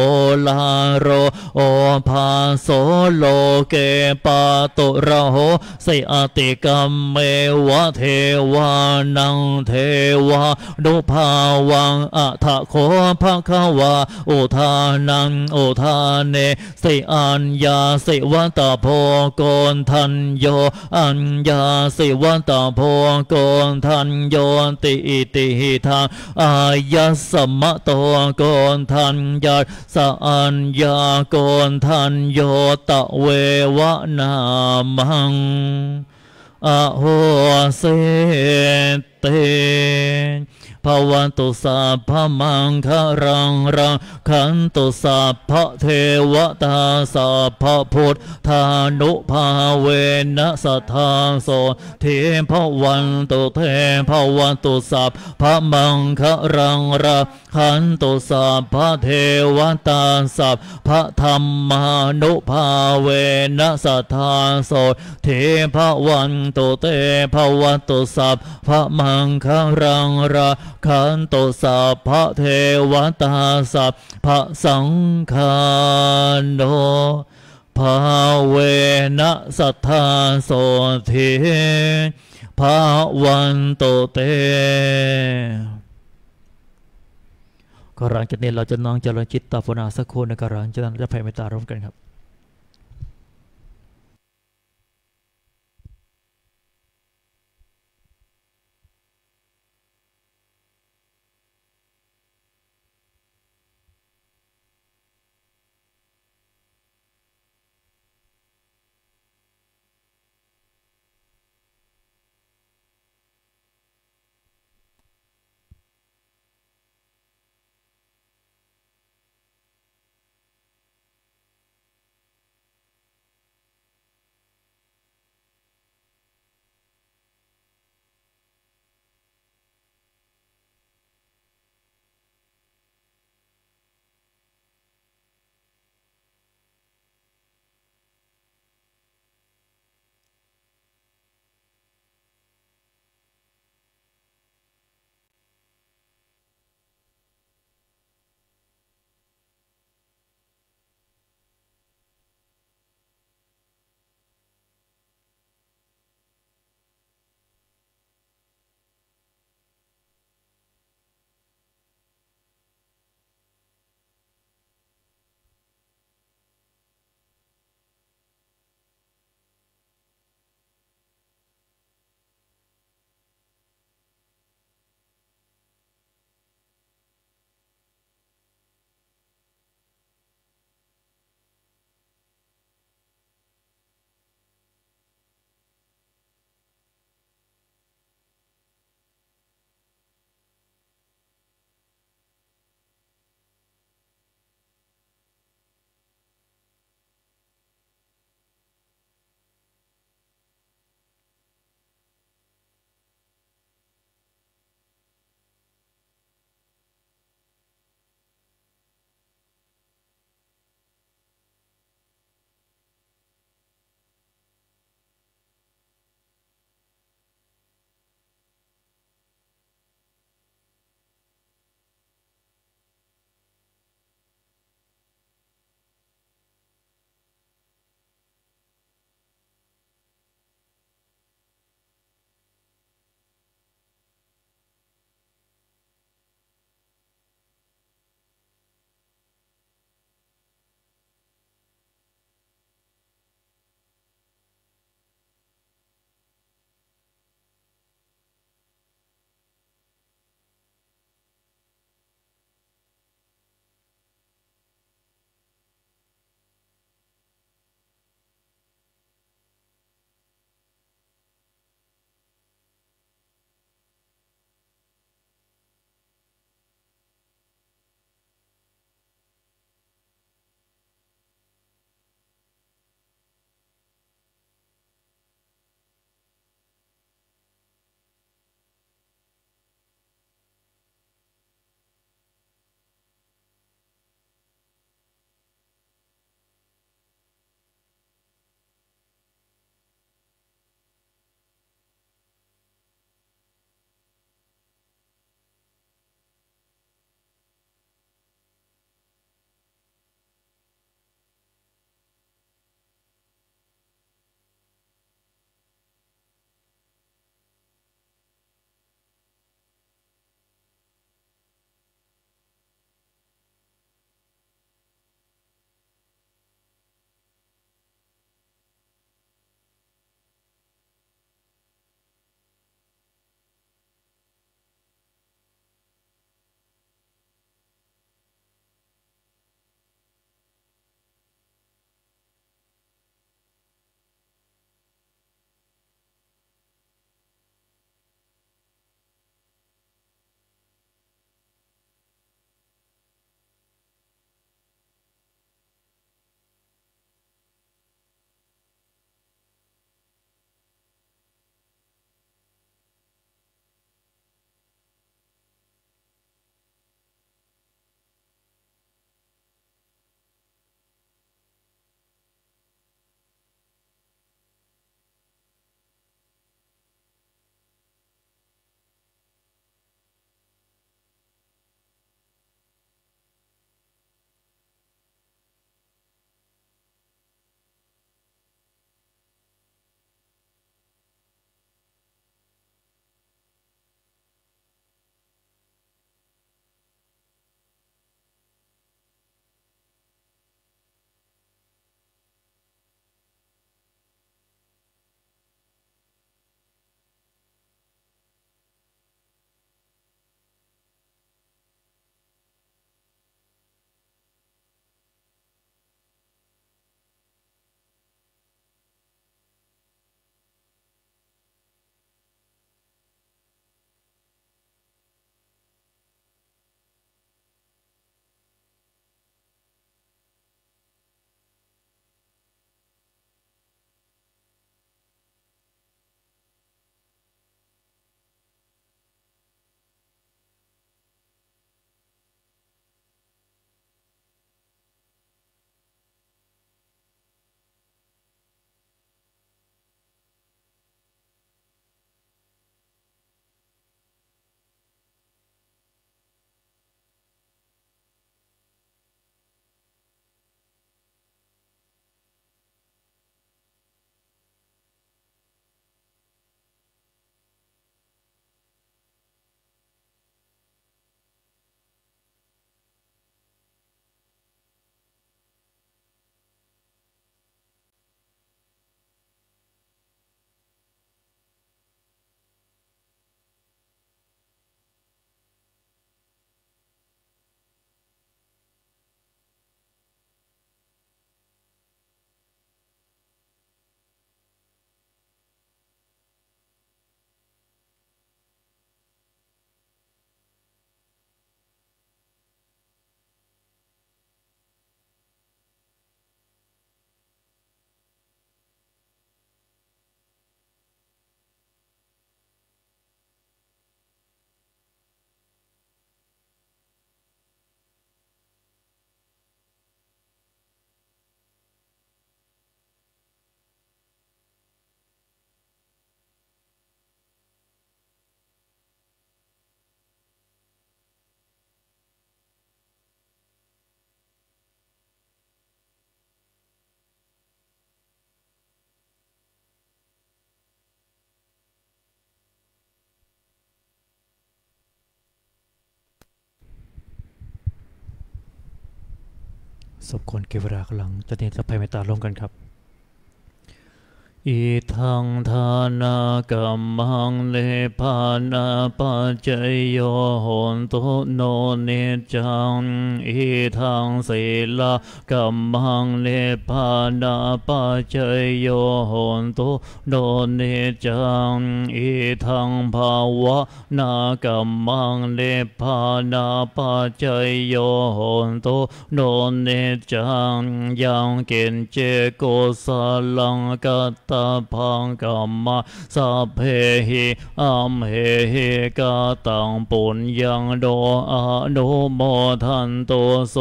ลาโรโอภาโสโลเกปาตุระโหสิอติกัมเมวะเทวานังเทวานุภาวังอัฏฐโคภะคะวาอุทานังอุทานเนสิอัญญาสิวันตาโพโกนทันโยอัญญาสิวันตาโพโกนทันโยติอิติหิทางอายัสมะโตโกนทันยัสสะอัญญาโกนทันโยตะเววนามังอโหสิเต ภวันตุสัพพมังคะรังรังขันตุสัพพเทวตาสัพพพุทธานุภาเวนะสัทธาโสเทภวันตุเทภวันตุสัพพมังคะรังรังขันตุสัพพเทวตาสัพพธรรมานุภาเวนะสัทธาโสเทภวันตุเตภวันตุสัพพมังคะรังราขันโตสัพพเทวตาสัพพสังฆาโนภาเวนะสัทธาโสเทภาวันโตเต
ก็หลังจากนี้เราจะน้องเจริญจิตตภาวนาสักครู่นะครับหลังจากนั้นจะแผ่เมตตาร่วมกันครับ
สมควรเก็บเวลากำลังจะเน้นสัพพยเมตตาร่วมกันครับ อิทังทานากัมมังเลปานาปัจจยโยโหนตุโนเนจังอิทังศีลากัมมังเลปานาปัจจยโยโหนตุโนเนจังอิทังภาวะนากัมมังเลปานาปัจจยโยโหนตุโนเนจังยังเกณเจโกสลังกัตตาพังกัมมาสัพเพหิอัมเหหิกาตังปุญญังโดอานุโมทันโตโส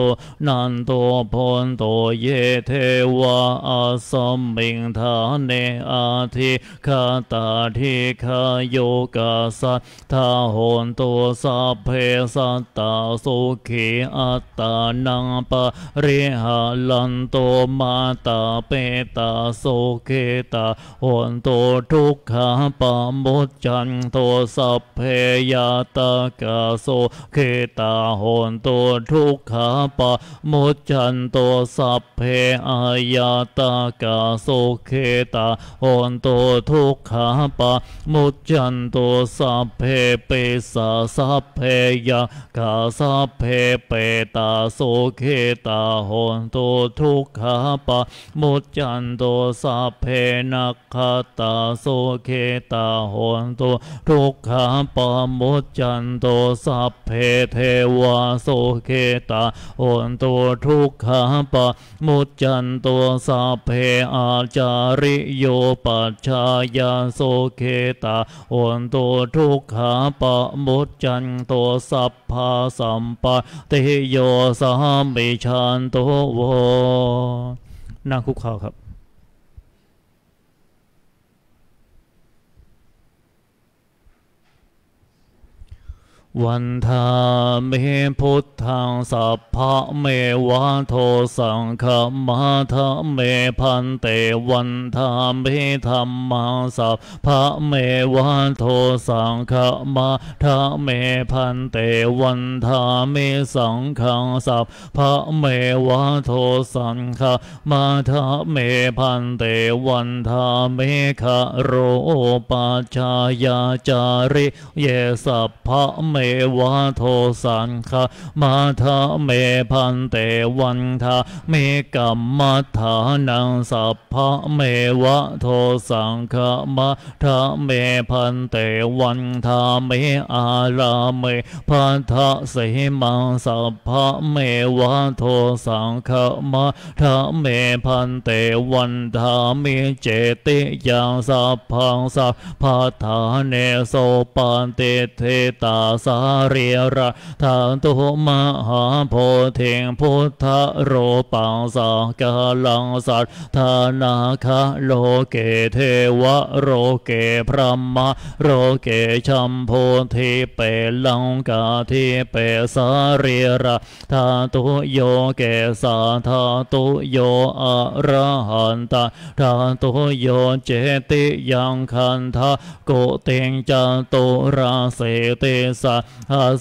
นันโตพนโตเยเทวาอาสมมิงทาเนอาทิคาตาทิคาโยกาสัทธาโหนโตสัพเพสัตตาสุขีอัตตานังปะริหาลันโตมาตาเปตาโสเกตาโหนโตทุกขาปะมุจันโตสัพเพยาตากาโสเกตาโหนโตทุกขาปะมุจันโตสัพเพอะญาติกา สุขิตาโหนตุ ทุกขาปะมุจจันตุ สัพเพ ปิสาสัพเพยักขาสัพเพเปตา สุขิตาโหนตุ ทุกขาปะมุจจันตุ สัพเพ นักขัตตา สุขิตาโหนตุ ทุกขา ปะมุจจันตุ สัพเพเทวา สุขิตาโหนตุ ทุกขา ปะมุจจันตุ สัพเพอาจะริยุปัชฌายา สุขิตาโหนตุ ทุกขา ปะมุจจันตุ สัพพะสัมปัตติโยสะมิชฌันตุ โวนั่งคุกเข่าครับ วันทาเมพุทธังสัพพะเมวะโทสังฆมาทะเมพันเตวันทาเมธรรมังสัพพะเมวะโทสังฆมาทะเมพันเตวันทาเมสังฆังสัพพะเมวะโทสังฆมาทะเมพันเตวันทาเมฆะโรปัจจายาจาริเยสัพพะเมวะโทสังฆมาทะเมพันเตวันทาเมกัมมัฏฐานังสัพพะเมวะโทสังฆมาทะเมพันเตวันทาเมอาลาเมพันทะเสมังสัพพะเมวะโทสังฆมาทะเมภันเตวันทามิ เจติยังสัพพังสัพพัฏฐาเนสุ ปะติฏฐิตาสารีระธาตุ มะหาโพธิงพุทธะรูปังสักการังสัทธานาคะโลเกเทวะโลเกพรหมะโลเกชัมพูทีเปลังกาทีเปสะเรียระทาตุโยเกสาทาตุโยอะระหันตาทาตุโยเจติยังคันทะโกเตงจัตุราเสเตสะหัส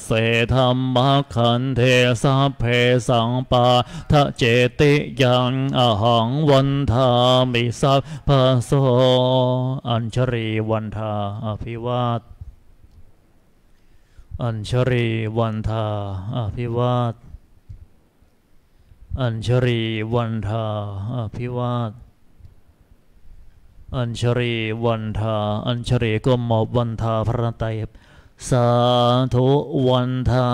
เสธรรมขันเทสัพเพสังปาทะเจติยังอหังวันทามิสัพพะโสอัญชรีวันทาอภิวาท อัญชรีวันทาอภิวาท อัญชรีวันทาอภิวาทอัญชรีวันทา อัญชรีก็มอบวันทาพระไตร สาธุวันทา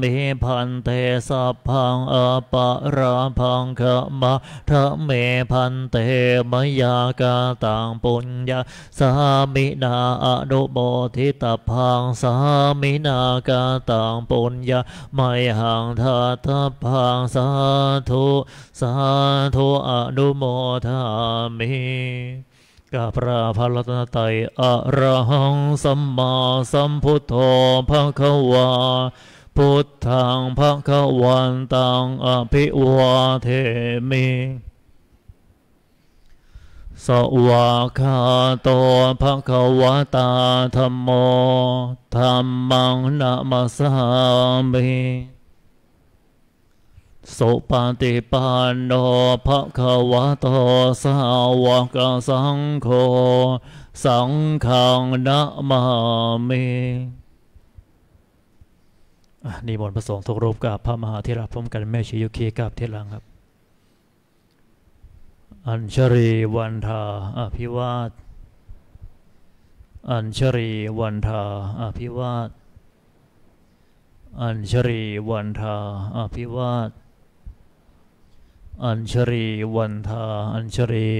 มิพันเตสัพพังอปะราพังขมะทะเมพันเตมยากาตังปุญญาสามินาอนุโมทิตพังสามินากาตังปุญญาไมหังทัตพังสาธุสาธุอนุโมทามิ กาพระพระรัตนตรัยอะระหังสัมมาสัมพุทโธภะคะวาพุทธังภะคะวันตังอภิวาเทมิสวากขาโตภะคะวะตาธัมโมธัมมังนะมัสสามิ สุปฏิปันโนภะคะวะโตสาวกสังโฆสังฆังนะมามินี่บนต์ประสงค์ทุกรูปกับพระมหาเถระพร้อมกันแม่ชียุคีกับเทลังครับ อัญชรีวันทาอภิวาท อัญชรีวันทาอภิวาท อัญชรีวันทาอภิวาท อัญชรีวันทาอัญชรี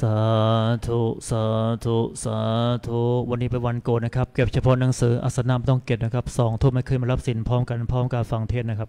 สาธุสาธุสาธุวันนี้เป็นวันโกนนะครับ เก็บเฉพาะหนังสืออัสนามต้องเก็บนะครับสองทุ่มไม่ขึ้นมารับสินพร้อมกันพร้อมการฟังเทศนะครับ